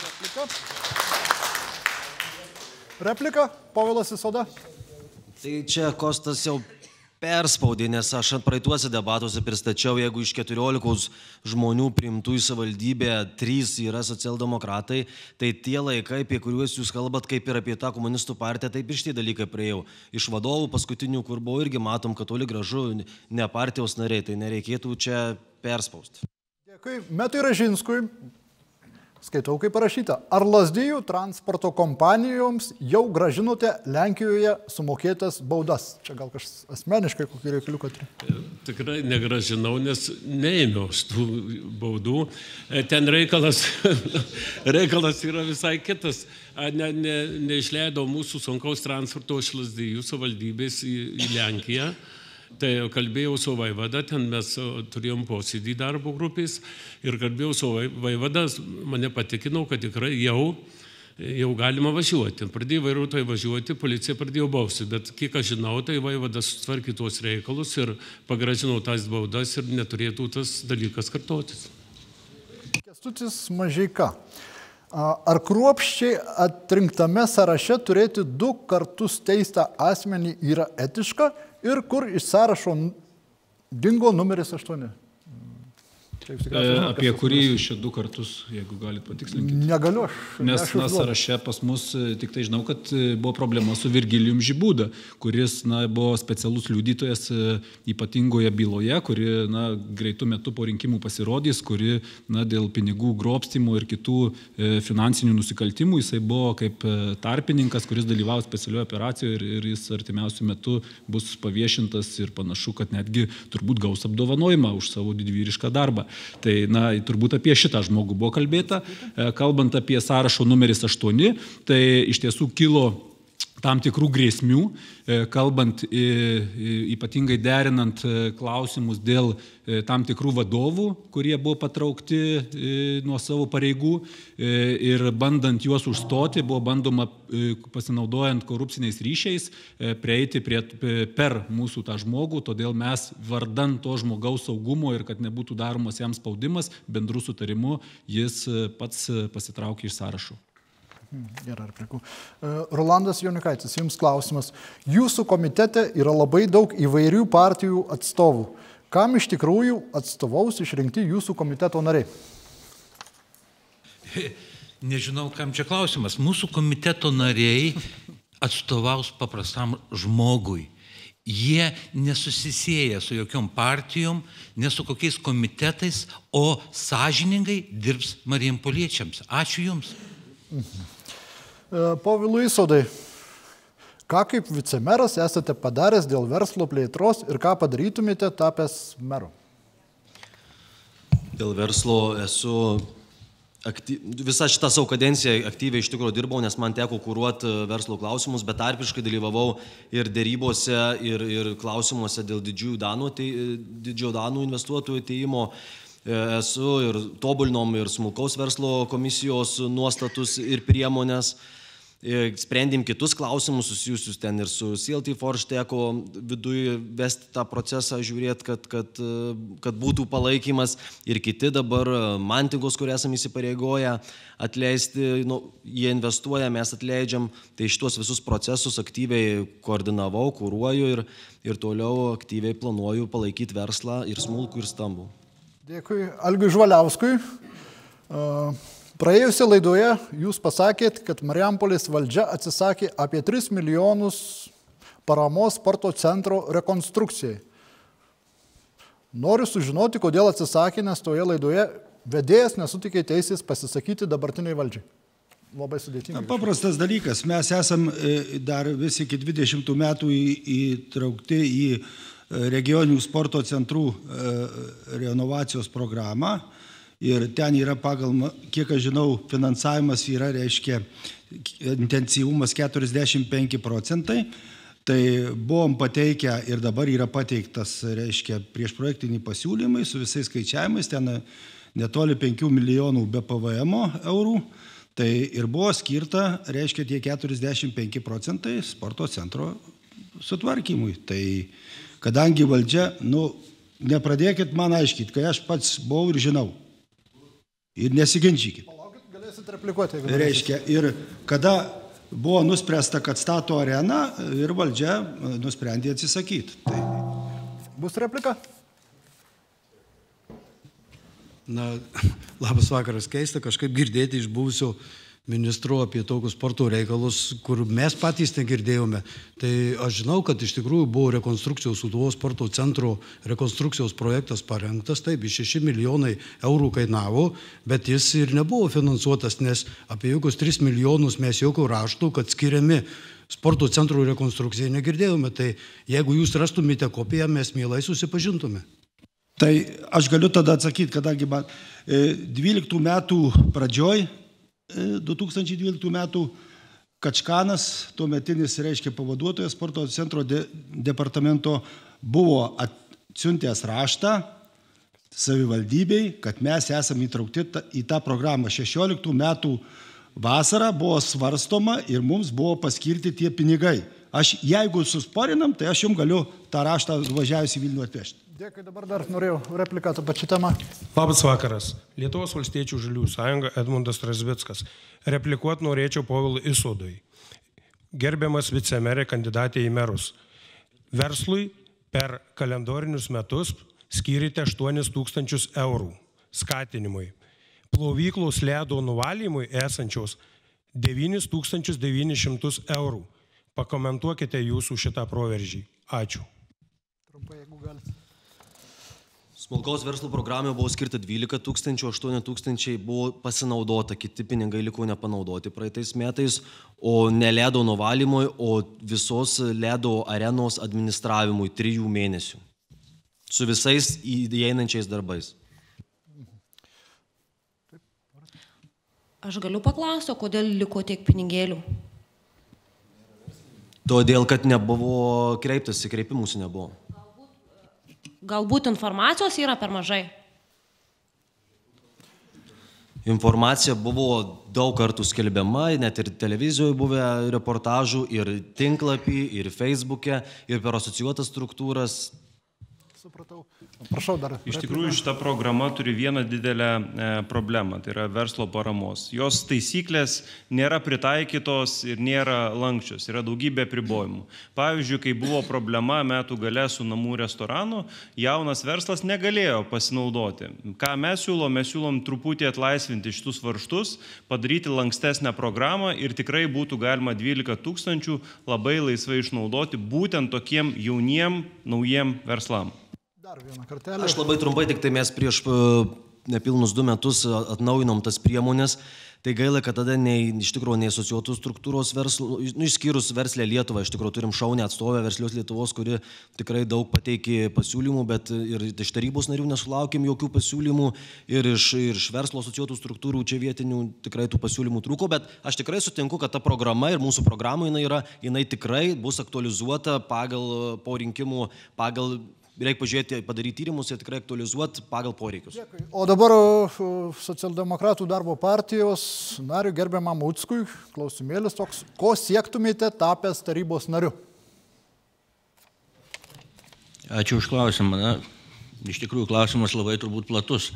Replika. Replika, Povilas Isoda. Tai čia Kostas jau perspaudė, nes aš praeituose debatuose pristačiau, jeigu iš 14 žmonių priimtų į savivaldybę 3 yra socialdemokratai, tai tie laikai, apie kuriuos jūs kalbat, kaip ir apie tą komunistų partiją, taip ir šitie dalykai praėjau. Iš vadovų paskutinių, kur buvo irgi matom, kad toli gražu ne partijos nariai, tai nereikėtų čia perspausti. Dėkui. Metui Ražinskui Skaitau, kaip parašyta. Ar lasdijų transporto kompanijoms jau gražinote Lenkijoje sumokėtas baudas? Čia gal kažkas asmeniškai kokį reikaliuką turi? Tikrai negražinau, nes neėmiau tų baudų. E, ten reikalas, reikalas yra visai kitas. Ne, ne, neišleido mūsų sunkaus transporto iš lasdijų savivaldybės į, į Lenkiją. Tai kalbėjau su vaivada, ten mes turėjom posėdį darbo grupės ir kalbėjau su vaivada, mane patikino, kad tikrai jau, jau galima važiuoti. Pradėjo vairuotojai važiuoti, policija pradėjo bausti, bet kiek aš žinau, tai vaivadas sutvarkė tuos reikalus ir pagražino tas baudas ir neturėtų tas dalykas kartotis. Kestutis Mažeika. Ar kruopščiai atrinktame sąraše turėti du kartus teistą asmenį yra etiška ir kur iš sąrašo dingo numeris 8? Čia jūs tikriausiai E, Apie kurį jūs čia du kartus, jeigu galite patikslinti. Negaliu aš. Nes na, sąraše pas mus e, tik tai žinau, kad e, buvo problema su Virgilijum Žibūda, kuris na, buvo specialus liudytojas e, ypatingoje byloje, kuri na, greitų metų po rinkimų pasirodys, kuri na, dėl pinigų grobstimo ir kitų finansinių nusikaltimų jisai buvo kaip tarpininkas, kuris dalyvavo specialioje operacijoje ir, ir jis artimiausių metų bus paviešintas ir panašu, kad netgi turbūt gaus apdovanojimą už savo didvyrišką darbą. Tai, na, turbūt apie šitą žmogų buvo kalbėta. E, Kalbant apie sąrašo numeris 8, tai iš tiesų kilo tam tikrų grėsmių, e, kalbant e, e, ypatingai derinant klausimus dėl tam tikrų vadovų, kurie buvo patraukti nuo savo pareigų ir bandant juos užstoti, buvo bandoma pasinaudojant korupciniais ryšiais prieiti prie, per mūsų tą žmogų, todėl mes vardan to žmogaus saugumo ir kad nebūtų daromas jam spaudimas, bendrų sutarimu jis pats pasitraukė iš sąrašo. Gerai, replikų. E, Rolandas Jonikaitis, jums klausimas. Jūsų komitete yra labai daug įvairių partijų atstovų. Kam iš tikrųjų atstovaus išrinkti jūsų komiteto nariai? Nežinau, kam čia klausimas. Mūsų komiteto nariai atstovaus paprastam žmogui. Jie nesusisėja su jokiom partijom, ne su kokiais komitetais, o sąžiningai dirbs Marijampoliečiams. Ačiū Jums. E, Povilui Isodai, ką kaip vicemeras esate padaręs dėl verslo plėtros ir ką padarytumėte tapęs meru? Dėl verslo esu akty... visą šitą savo kadenciją aktyviai iš tikrųjų dirbau, nes man teko kūruoti verslo klausimus, bet tarpiškai dalyvavau ir dėrybose, ir, ir klausimuose dėl didžiųjų danų, tai, didžiojo danų investuotojų ateimo. E, Esu ir tobulinom ir smulkaus verslo komisijos nuostatus ir priemonės. E, Sprendėm kitus klausimus susijusius ten ir su CLT Forge teko viduje vesti tą procesą, žiūrėti, kad, kad, e, kad būtų palaikymas ir kiti dabar e, mantigos, kurie esame įsipareigoję atleisti, nu, jie investuoja, mes atleidžiam, tai šitos visus procesus aktyviai koordinavau, kūruoju ir, ir toliau aktyviai planuoju palaikyti verslą ir smulkų, ir stambų. Dėkui Algiui Žvaliauskui. E, Praėjusią laidoje jūs pasakėt, kad Marijampolės valdžia atsisakė apie 3 milijonus paramos sporto centro rekonstrukcijai. Noriu sužinoti, kodėl atsisakė, nes toje laidoje vedėjas nesutikė teisės pasisakyti dabartiniai valdžiai. Labai sudėtinga. Na, paprastas dalykas. Mes esam e, dar vis iki 20 metų įtraukti į e, regioninių sporto centrų e, renovacijos programą. Ir ten yra pagal, kiek aš žinau, finansavimas yra, reiškia, intensyvumas 45 procentai. Tai buvom pateikę ir dabar yra pateiktas, reiškia, prieš projektinį pasiūlymai su visais skaičiavimais, ten netoli 5 milijonų be PVM eurų. Tai ir buvo skirta, reiškia, tie 45 procentai sporto centro sutvarkymui. Tai kadangi valdžia, nu, nepradėkit man aiškyti, kai aš pats buvau ir žinau. Ir nesiginčykit. Galėsit replikuoti. Reiškia, ir kada buvo nuspręsta, kad stato areną ir valdžia e, nusprendė atsisakyti. Tai Bus replika? Na, labas vakaras, keista kažkaip girdėti iš buvusio ministro apie tokius sporto reikalus, kur mes patys negirdėjome. Tai aš žinau, kad iš tikrųjų buvo rekonstrukcijos Suduvos sporto centro rekonstrukcijos projektas parengtas, taip, iš 6 milijonai eurų kainavo, bet jis ir nebuvo finansuotas, nes apie jokius 3 milijonus mes jokių raštų, kad skiriami sporto centro rekonstrukcijai negirdėjome. Tai jeigu jūs rastumėte kopiją, mes mielai susipažintume. Tai aš galiu tada atsakyti, kadangi man e, 12 metų pradžioj, e, 2012 metų Kačkanas, tuometinis, reiškia, pavaduotojas sporto centro de, departamento, buvo atsiuntęs raštą savivaldybei, kad mes esame įtraukti ta- į tą programą. 16 metų vasarą buvo svarstoma ir mums buvo paskirti tie pinigai. Aš, jeigu susporinam, tai aš jums galiu tą raštą važiavęs į Vilnių atvežti. Dėkui, dabar dar norėjau repliką tą pačią temą. Labas vakaras. Lietuvos valstiečių žalių sąjunga Edmundas Razvickas. Replikuot norėčiau Povilui Isodui. Gerbiamas vicemerė kandidatė į merus. Verslui per kalendorinius metus skyrite 8 tūkstančius eurų. skatinimui. Plovyklos ledo nuvalymui esančios 9900 eurų. Pakomentuokite jūsų šitą proveržį. Ačiū. Trumpai, jeigu galite. Smulkaus verslo programai buvo skirta 12 tūkstančių, 8 tūkstančiai buvo pasinaudota, kiti pinigai liko nepanaudoti praeitais metais, o ne ledo nuvalymui, o visos ledo arenos administravimui trijų mėnesių. Su visais įeinančiais darbais. Aš galiu paklausti, kodėl liko tiek pinigėlių? Todėl, kad nebuvo kreiptasi, kreipimusi nebuvo. Galbūt informacijos yra per mažai. Informacija buvo daug kartų skelbiama, net ir televizijoje buvę reportažų, ir tinklapį, ir Facebook'e, ir per asocijuotas struktūras. Supratau. Prašau dar. Iš tikrųjų, šita programa turi vieną didelę e, problemą, tai yra verslo paramos. Jos taisyklės nėra pritaikytos ir nėra lankščios, yra daugybė pribojimų. Pavyzdžiui, kai buvo problema metų gale su namų restoranu, jaunas verslas negalėjo pasinaudoti. Ką mes siūlom, mes siūlom truputį atlaisvinti šitus varštus, padaryti lankstesnę programą ir tikrai būtų galima 12 tūkstančių labai laisvai išnaudoti būtent tokiem jauniem, naujiem verslam. Dar vieną kartelę. Aš labai trumpai, tik tai mes prieš e, nepilnus du metus atnaujinom tas priemonės. Tai gaila, kad tada nei, iš tikrųjų nei asociuotų struktūros verslo, nu, išskyrus verslę Lietuvą, iš tikrųjų turim šaunę atstovę verslios Lietuvos, kuri tikrai daug pateikė pasiūlymų, bet ir iš tarybos narių nesulaukėm jokių pasiūlymų ir iš, ir iš verslo asociuotų struktūrų čia vietinių tikrai tų pasiūlymų trūko, bet aš tikrai sutinku, kad ta programa ir mūsų programa jinai, yra, jinai tikrai bus aktualizuota pagal po rinkimų, pagal reikia pažiūrėti, padaryti tyrimus ir tikrai aktualizuoti pagal poreikius. Dėkui. O dabar socialdemokratų darbo partijos nariu gerbiamam Utskui klausimėlis toks, ko siektumėte tapęs tarybos nariu? Ačiū už klausimą. Na, iš tikrųjų, klausimas labai turbūt platus.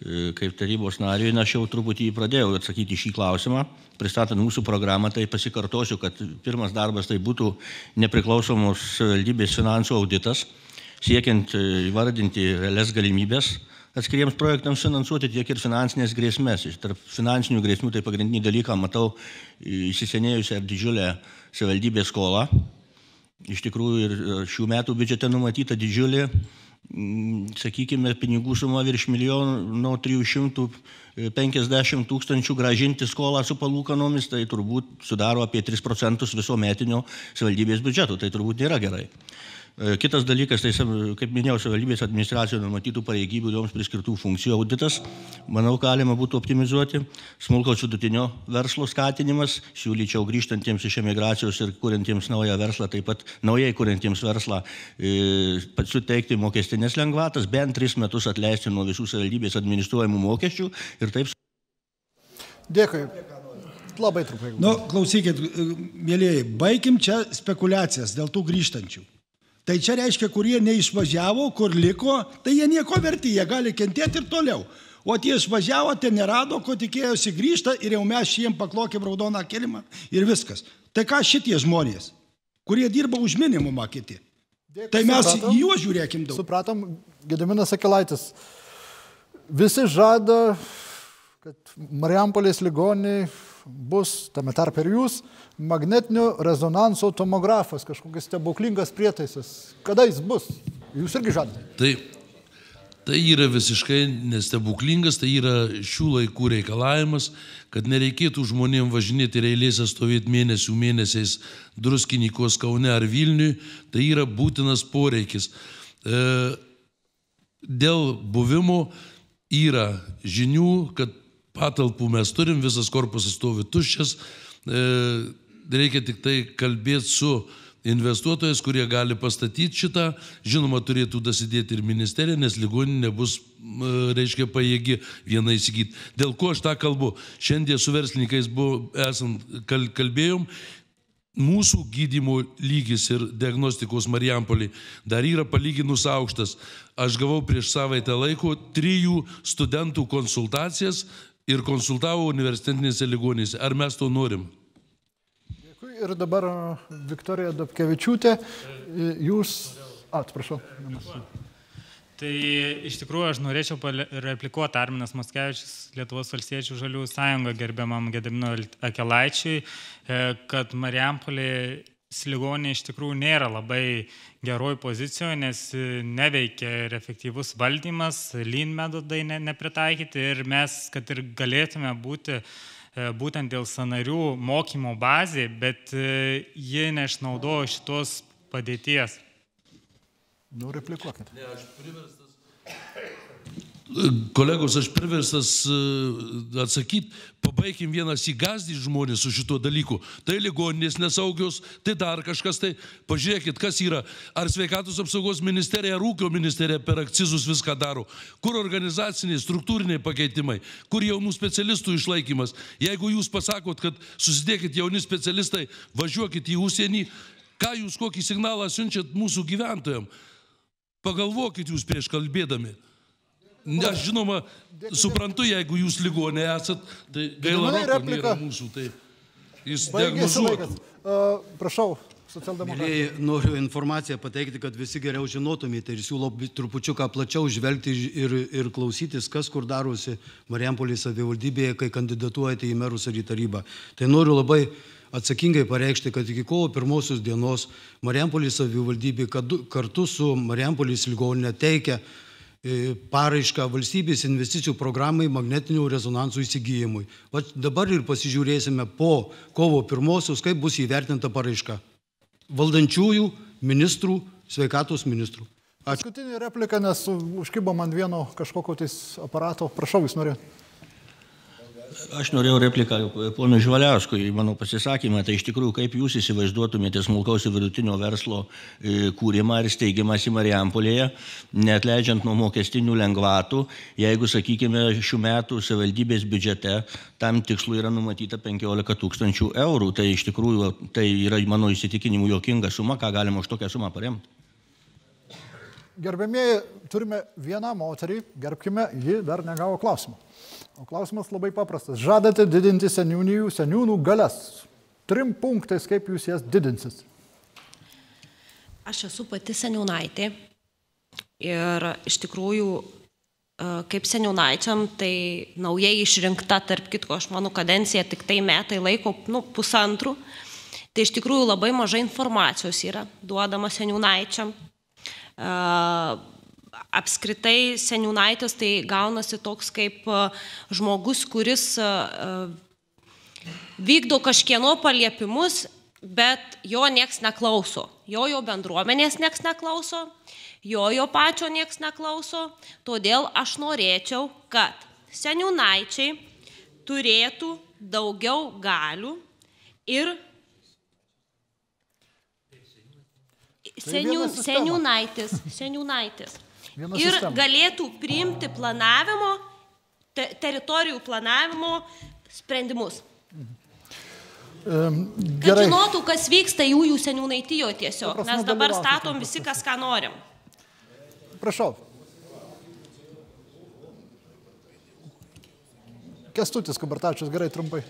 E, Kaip tarybos nariui, na, aš jau truputį pradėjau atsakyti šį klausimą. Pristatant mūsų programą, tai pasikartosiu, kad pirmas darbas tai būtų nepriklausomos valdybės finansų auditas siekiant e, įvardinti realias galimybės atskiriems projektams finansuoti, tiek ir finansinės grėsmės. Iš tarp finansinių grėsmių tai pagrindinį dalyką matau įsisenėjusią ir didžiulę savivaldybės skolą. Iš tikrųjų ir e, šių metų biudžete numatyta didžiulė, sakykime, pinigų suma virš milijono 350 tūkstančių gražinti skolą su palūkanomis, tai turbūt sudaro apie 3 procentus viso metinio savivaldybės biudžeto. Tai turbūt nėra gerai. E, kitas dalykas, tai kaip minėjau, savivaldybės administracijos numatytų pareigybių joms priskirtų funkcijų auditas, manau, galima būtų optimizuoti. Smulkaus vidutinio verslo skatinimas, siūlyčiau grįžtantiems iš emigracijos ir kuriantiems naują verslą, taip pat naujai kuriantiems verslą, e, suteikti mokestinės lengvatas, bent tris metus atleisti nuo visų savivaldybės administruojamų mokesčių ir taip. Dėkui. Labai trumpai. Nu, klausykit, mėlyjei, baigim čia spekulacijas dėl tų grįžtančių. Tai čia reiškia, kurie neišvažiavo, kur liko, tai jie nieko verti, jie gali kentėti ir toliau. O tie išvažiavo, ten nerado, ko tikėjosi grįžta ir jau mes šiem paklokėm raudoną kilimą ir viskas. Tai ką šitie žmonės, kurie dirba už minimumą kiti? Dėkui, tai mes supratom, juos žiūrėkim daug. Supratom, Gediminas Akilaitis. Visi žada, kad Marijampolės ligoniai bus, tame tarp ir jūs, magnetinio rezonanso tomografas, kažkokias stebuklingas prietaisas. Kada jis bus? Jūs irgi žadate. Tai, tai yra visiškai nestebuklingas, tai yra šių laikų reikalavimas, kad nereikėtų žmonėms važinėti ir eilėse stovėti mėnesių mėnesiais druskinikos Kaune ar Vilniui, tai yra būtinas poreikis. E, dėl buvimo yra žinių, kad patalpų mes turim, visas korpusas stovi tuščias, e, reikia tik tai kalbėti su investuotojais, kurie gali pastatyti šitą, žinoma, turėtų dasidėti ir ministerija, nes ligoninė bus, reiškia, pajėgi vieną įsigyti. Dėl ko aš tą kalbu? Šiandien su verslininkais buvo, esant, kalbėjom, mūsų gydymo lygis ir diagnostikos Marijampolį dar yra palyginus aukštas. Aš gavau prieš savaitę laiko trijų studentų konsultacijas ir konsultavo universitetinėse ligonėse. Ar mes to norim? Dėkui. Ir dabar Viktorija Dobkevičiūtė, jūs... Atsiprašau. Tai iš tikrųjų aš norėčiau replikuoti Arminas Maskevičius, Lietuvos valstiečių žaliųjų sąjunga gerbiamam Gedamino Akelaičiui, e, kad Marijampolė ligonė iš tikrųjų nėra labai geroj pozicijoje, nes neveikia ir efektyvus valdymas, lean metodai ne, nepritaikyti ir mes, kad ir galėtume būti e, būtent dėl sanarių mokymo bazė, bet e, ji neišnaudojo šitos padėties. Nu, replikuokit. Ne, aš priverstas. Kolegos, aš priverstas e, atsakyti, pabaikim vienas įgazdį žmonės su šituo dalyku. Tai ligoninės nesaugios, tai dar kažkas, tai pažiūrėkit, kas yra. Ar sveikatos apsaugos ministerija, ar ūkio ministerija per akcizus viską daro. Kur organizaciniai, struktūriniai pakeitimai, kur jaunų specialistų išlaikymas. Jeigu jūs pasakot, kad susidėkit jauni specialistai, važiuokit į užsienį, ką jūs kokį signalą siunčiat mūsų gyventojams? Pagalvokit jūs prieš kalbėdami. Aš žinoma, suprantu, jeigu jūs ligonė esat, tai gaila roko nėra mūsų, tai jis diagnozuotų. Uh, prašau, socialdemokratai. Noriu informaciją pateikti, kad visi geriau žinotumėte ir siūlau trupučiuką plačiau žvelgti ir, ir klausytis, kas kur darosi Marijampolės savivaldybėje, kai kandidatuojate į merus ar į tarybą. Tai noriu labai atsakingai pareikšti, kad iki kovo pirmosios dienos Marijampolės savivaldybė kartu su Marijampolės ligoninė teikia e, paraišką valstybės investicijų programai magnetinių rezonansų įsigijimui. Va dabar ir pasižiūrėsime po kovo pirmosios, kaip bus įvertinta paraiška. Valdančiųjų, ministrų, sveikatos ministrų. Ačiū. Paskutinė replika, nes užkibom ant vieno kažkokio tais aparato. Prašau, jūs norėjote. Aš norėjau repliką ponui Žvaliauskui, mano pasisakymą, tai iš tikrųjų kaip jūs įsivaizduotumėte smulkaus ir vidutinio verslo e, kūrimą ir steigimąsi Marijampolėje, net leidžiant nuo mokestinių lengvatų, jeigu, sakykime, šių metų savivaldybės biudžete tam tikslu yra numatyta 15 tūkstančių eurų, tai iš tikrųjų tai yra mano įsitikinimų jokinga suma, ką galima už tokią sumą paremti. Gerbėmėjai, turime vieną moterį, gerbkime, ji dar negavo klausimą. O klausimas labai paprastas. Žadate didinti seniūnijų, seniūnų galias. Trim punktais, kaip jūs jas didinsit. Aš esu pati seniūnaitė ir iš tikrųjų e, kaip seniūnaičiam, tai naujai išrinkta, tarp kitko, aš manau, kadencija tik tai metai laiko, nu, pusantrų. Tai iš tikrųjų labai mažai informacijos yra duodama seniūnaičiam. Uh, apskritai seniūnaitis tai gaunasi toks kaip e, žmogus, kuris e, e, vykdo kažkieno paliepimus, bet jo nieks neklauso. Jo jo bendruomenės nieks neklauso, jo jo pačio nieks neklauso. Todėl aš norėčiau, kad seniūnaičiai turėtų daugiau galių ir Tai seniū, seniūnaitis, seniūnaitis Viena ir sistema. galėtų priimti planavimo, te, teritorijų planavimo sprendimus. Um, Kad gerai. žinotų, kas vyksta jų jų seniūnaitijoje tiesiog, nes dabar statom visi, kas ką norim. Prašau. Kestutis Kubartačius, gerai trumpai.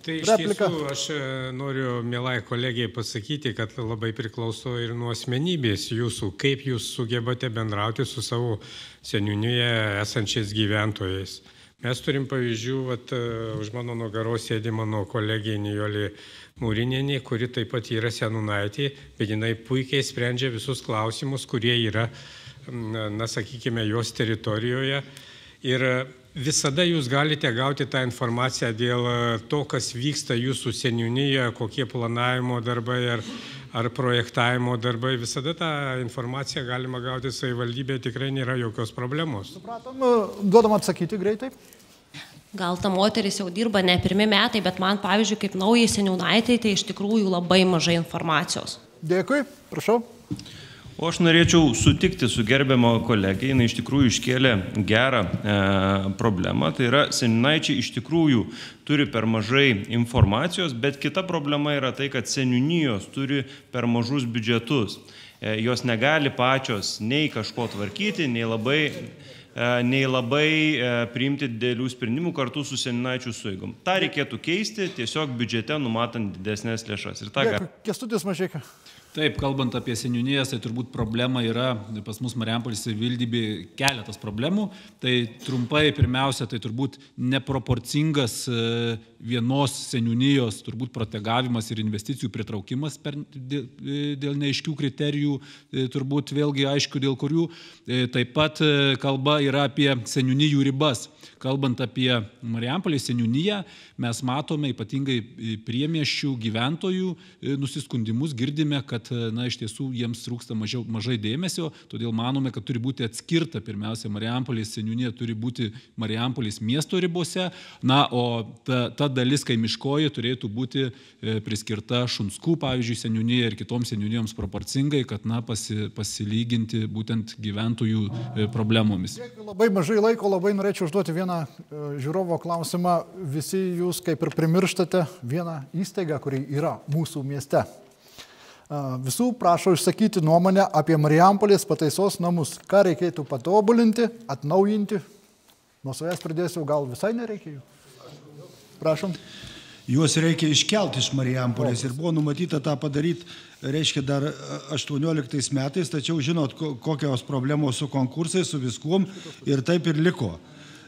Tai iš Replika. tiesų aš e, noriu, mielai kolegijai, pasakyti, kad labai priklauso ir nuo asmenybės jūsų, kaip jūs sugebate bendrauti su savo seniūniuje esančiais gyventojais. Mes turim pavyzdžių, vat, e, už mano nugaros sėdi mano kolegė Nijolė Mūrinėnė, kuri taip pat yra senūnaitė, bet jinai puikiai sprendžia visus klausimus, kurie yra, na sakykime, jos teritorijoje. Ir visada jūs galite gauti tą informaciją dėl e, to, kas vyksta jūsų seniūnyje, kokie planavimo darbai ar, ar projektavimo darbai. Visada tą informaciją galima gauti savivaldybėje, tikrai nėra jokios problemos. Supratom, duodam atsakyti greitai. Gal ta moteris jau dirba ne pirmi metai, bet man, pavyzdžiui, kaip naujai seniūnaitai, tai iš tikrųjų labai mažai informacijos. Dėkui, prašau. O aš norėčiau sutikti su gerbiamo kolegė, jinai iš tikrųjų iškėlė gerą e, problemą, tai yra seninaičiai iš tikrųjų turi per mažai informacijos, bet kita problema yra tai, kad seniūnijos turi per mažus biudžetus. E, jos negali pačios nei kažko tvarkyti, nei labai e, nei labai e, priimti didelių sprendimų kartu su seninaičių suigom. Ta reikėtų keisti, tiesiog biudžete numatant didesnės lėšas. Dėkui, Kestutis Mažėka. Taip, kalbant apie seniūnijas, tai turbūt problema yra pas mus Mariampolis vildybė keletas problemų. Tai trumpai pirmiausia, tai turbūt neproporcingas e, vienos seniūnijos turbūt protegavimas ir investicijų pritraukimas per, dėl, e, dėl neaiškių kriterijų, e, turbūt vėlgi aišku, dėl kurių. Taip pat kalba yra apie seniūnijų ribas. Kalbant apie Marijampolės seniūniją, mes matome ypatingai priemieščių gyventojų nusiskundimus, girdime, kad na, iš tiesų jiems trūksta mažiau, mažai dėmesio, todėl manome, kad turi būti atskirta pirmiausia Marijampolės seniūnija turi būti Marijampolės miesto ribose, na, o ta, ta dalis kaimiškoji turėtų būti priskirta Šunskų, pavyzdžiui, seniūnija ir kitoms seniūnijoms proporcingai, kad na, pasi, pasilyginti būtent gyventojų problemomis. Labai mažai laiko, labai norėčiau užduoti vieną e, žiūrovo klausimą. Visi jūs kaip ir primirštate vieną įstaigą, kuri yra mūsų mieste. Visų prašau išsakyti nuomonę apie Marijampolės pataisos namus. Ką reikėtų patobulinti, atnaujinti? Nuo savęs pridėsiu, gal visai nereikia jų? Prašom. Juos reikia iškelti iš Marijampolės ir buvo numatyta tą padaryti, reiškia, dar 18 metais, tačiau žinot, kokios problemos su konkursais, su viskuom ir taip ir liko.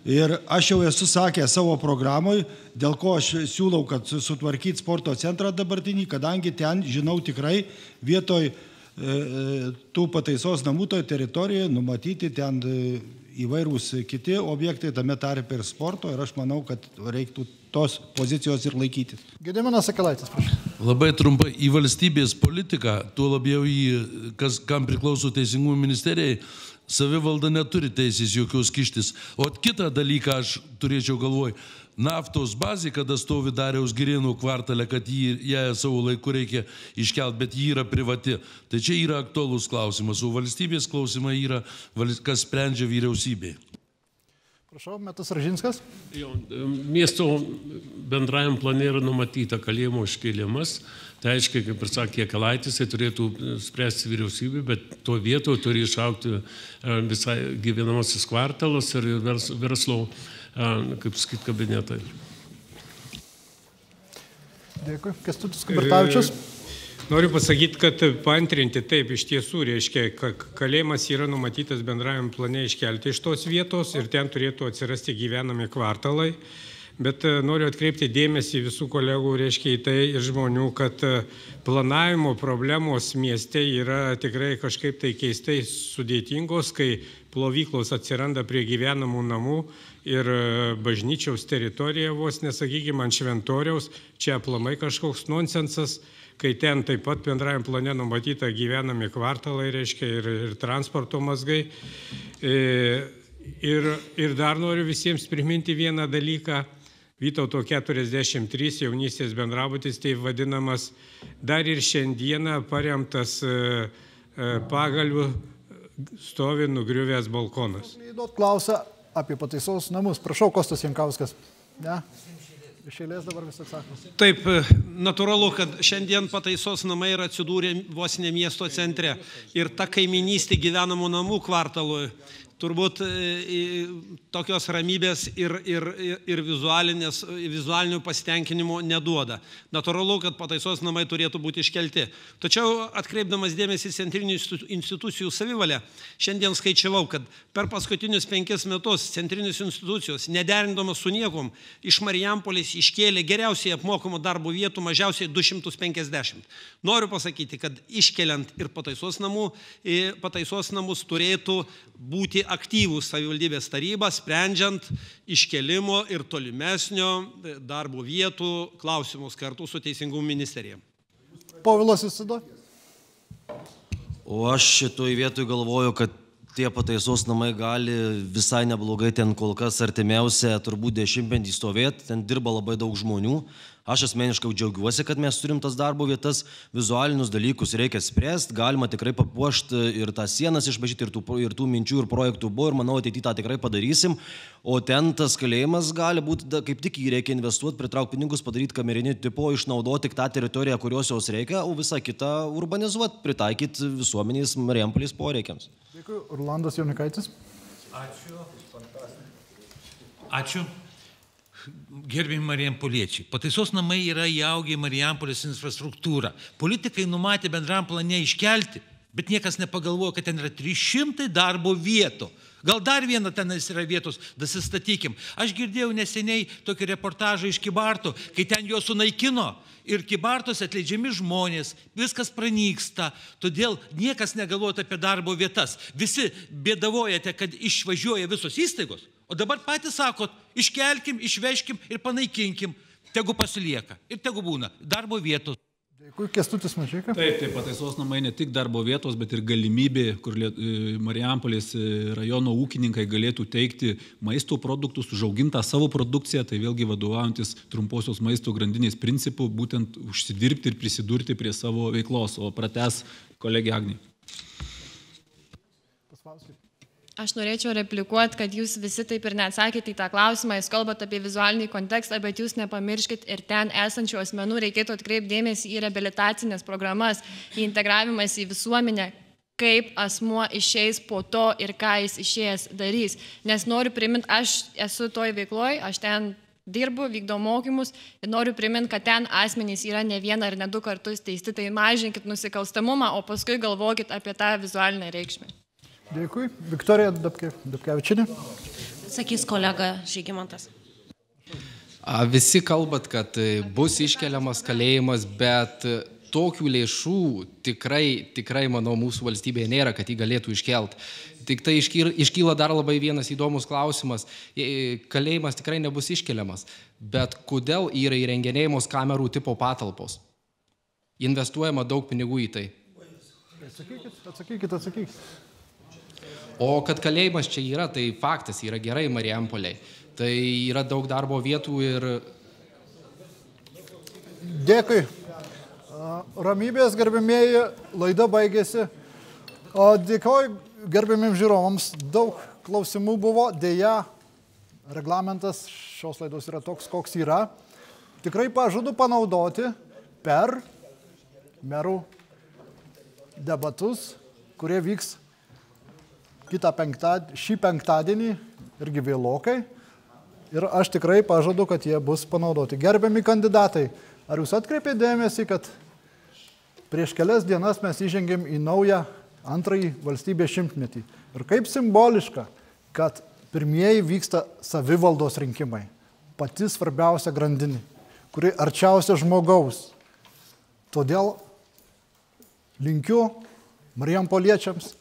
Ir aš jau esu sakęs savo programui, dėl ko aš siūlau, kad sutvarkyti sporto centrą dabartinį, kadangi ten, žinau tikrai, vietoj e, e tų pataisos namų toje teritorijoje numatyti ten e, įvairūs kiti objektai, tame tarp ir sporto, ir aš manau, kad reiktų tos pozicijos ir laikyti. Gediminas Sakalaitis, prašau. Labai trumpai į valstybės politiką, tuo labiau į, kas, kam priklauso Teisingumo ministerijai, savivalda neturi teisės jokios kištis. O kitą dalyką aš turėčiau galvoj, naftos bazė, kada stovi Dariaus Girėnų kvartalė, kad jį, ją savo laiku reikia iškelt, bet ji yra privati. Tai čia yra aktuolus klausimas, o valstybės klausimai yra, kas sprendžia vyriausybė. Prašau, Metas Ražinskas. Jo, miesto bendrajam plane yra numatyta kalėjimo iškėlimas. Tai aiškiai, kaip ir sakė Kalaitis, tai turėtų spręsti vyriausybė, bet tuo vietoje turi išaukti e, visai gyvenamasis kvartalas ir verslo, e, kaip sakyt, kabinetai. Dėkui. Kestutis Kubertavičius. E Noriu pasakyti, kad paantrinti taip iš tiesų, reiškia, kalėjimas yra numatytas bendrajam plane iškelti iš tos vietos ir ten turėtų atsirasti gyvenami kvartalai. Bet e, noriu atkreipti dėmesį visų kolegų, reiškia, į tai ir žmonių, kad e, planavimo problemos mieste yra tikrai kažkaip tai keistai sudėtingos, kai plovyklos atsiranda prie gyvenamų namų ir e, bažnyčiaus teritorija vos, nesakykime, ant šventoriaus, čia aplamai kažkoks nonsensas kai ten taip pat bendrajam plane numatyta gyvenami kvartalai, reiškia, ir, ir transporto mazgai. Ir, ir dar noriu visiems priminti vieną dalyką. Vytauto 43 jaunystės bendrabutis, tai vadinamas, dar ir šiandieną paremtas e, e, pagalių stovi nugriuvęs balkonas. Klausia apie pataisos namus. Prašau, Kostas Jankauskas. Ne? Iš eilės dabar vis atsako. Taip, natūralu, kad šiandien pataisos namai yra atsidūrę vos ne miesto centre. Ir ta kaiminystė gyvenamų namų kvartalui turbūt e, tokios ramybės ir, ir, ir vizualinių pasitenkinimo neduoda. Natūralu, kad pataisos namai turėtų būti iškelti. Tačiau atkreipdamas dėmesį centrinių institucijų savivalę, šiandien skaičiavau, kad per paskutinius penkis metus centrinės institucijos, nederindamas su niekom, iš Marijampolės iškėlė geriausiai apmokamų darbo vietų mažiausiai 250. Noriu pasakyti, kad iškeliant ir pataisos, namų, pataisos namus turėtų būti aktyvūs savivaldybės taryba, sprendžiant iškelimo ir tolimesnio e, darbo vietų klausimus kartu su Teisingumo ministerija. Povilas įsido. O aš šitoj vietoj galvoju, kad tie pataisos namai gali visai neblogai ten kol kas artimiausia turbūt dešimtmetį stovėti, ten dirba labai daug žmonių, Aš asmeniškai džiaugiuosi, kad mes turim tas darbo vietas, vizualinius dalykus reikia spręsti, galima tikrai papuošti ir tas sienas išbažyti, ir tų, ir tų minčių ir projektų buvo, ir manau, ateityje tą tikrai padarysim. O ten tas kalėjimas gali būti, da, kaip tik jį reikia investuoti, pritraukti pinigus, padaryti kamerinį tipo, išnaudoti tik tą teritoriją, kurios jos reikia, o visą kitą urbanizuoti, pritaikyti visuomenės Marijampolės poreikiams. Dėkui, Orlandas Jaunikaitis. Ačiū. Ačiū. Gerbimi Marijampoliečiai, pataisos namai yra įaugę į Marijampolės infrastruktūrą. Politikai numatė bendram plane iškelti, bet niekas nepagalvojo, kad ten yra 300 darbo vietų. Gal dar viena tenais yra vietos, dasistatykim. Aš girdėjau neseniai tokį reportažą iš Kibarto, kai ten jo sunaikino ir Kibartos atleidžiami žmonės, viskas pranyksta, todėl niekas negalvojate apie darbo vietas. Visi bėdavojate, kad išvažiuoja visos įstaigos, o dabar patys sakot, iškelkim, išveškim ir panaikinkim, tegu pasilieka ir tegu būna darbo vietos. Dėkui, Kestutis Mačiaika. Taip, taip, pataisos namai ne tik darbo vietos, bet ir galimybė, kur e, Marijampolės e, rajono ūkininkai galėtų teikti maisto produktus, užaugintą savo produkciją, tai vėlgi vadovaujantis trumposios maisto grandinės principų, būtent užsidirbti ir prisidurti prie savo veiklos, o prates kolegė Agnė. Aš norėčiau replikuoti, kad jūs visi taip ir neatsakėte į tą klausimą, jūs kalbate apie vizualinį kontekstą, bet jūs nepamirškit ir ten esančių asmenų reikėtų atkreipti dėmesį į rehabilitacinės programas, į integravimas į visuomenę, kaip asmuo išeis po to ir ką jis išėjęs darys. Nes noriu priminti, aš esu toj veikloj, aš ten dirbu, vykdo mokymus ir noriu priminti, kad ten asmenys yra ne vieną ar ne du kartus teisti, tai mažinkit nusikalstamumą, o paskui galvokit apie tą vizualinę reikšmę. Dėkui. Viktorija Dabke, Dabkevičinė. Sakys kolega Žygimantas. A, Visi kalbat, kad e, bus iškeliamas kalėjimas, bet e, tokių lėšų tikrai, tikrai, manau, mūsų valstybėje nėra, kad jį galėtų iškelt. Tik tai iškyla, dar labai vienas įdomus klausimas. E, Kalėjimas tikrai nebus iškeliamas, bet kodėl yra įrenginėjamos kamerų tipo patalpos? Investuojama daug pinigų į tai. Atsakykit, atsakykit, atsakykit. O kad kalėjimas čia yra, tai faktas, yra gerai Marijampoliai. Tai yra daug darbo vietų ir Dėkui. Ramybės, gerbimieji, laida baigėsi. Dėkoju gerbimiems žiūrovams. Daug klausimų buvo. Deja, reglamentas šios laidos yra toks, koks yra. Tikrai pažadu panaudoti per merų debatus, kurie vyks kitą penktadienį, šį penktadienį irgi vėlokai. Ir aš tikrai pažadu, kad jie bus panaudoti. Gerbiami kandidatai, ar jūs atkreipėte dėmesį, kad prieš kelias dienas mes įžengėm į naują antrąjį valstybės šimtmetį. Ir kaip simboliška, kad pirmieji vyksta savivaldos rinkimai. Pati svarbiausia grandinė, kuri arčiausia žmogaus. Todėl linkiu Marijampoliečiams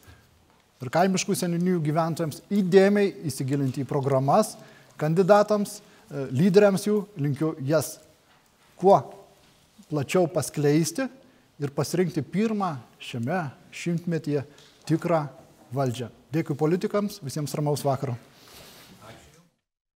ir kaimiškų seninių gyventojams įdėmiai įsigilinti į programas, kandidatams, e, lyderiams jų, linkiu jas kuo plačiau paskleisti ir pasirinkti pirmą šiame šimtmetyje tikrą valdžią. Dėkui politikams, visiems ramaus vakaro.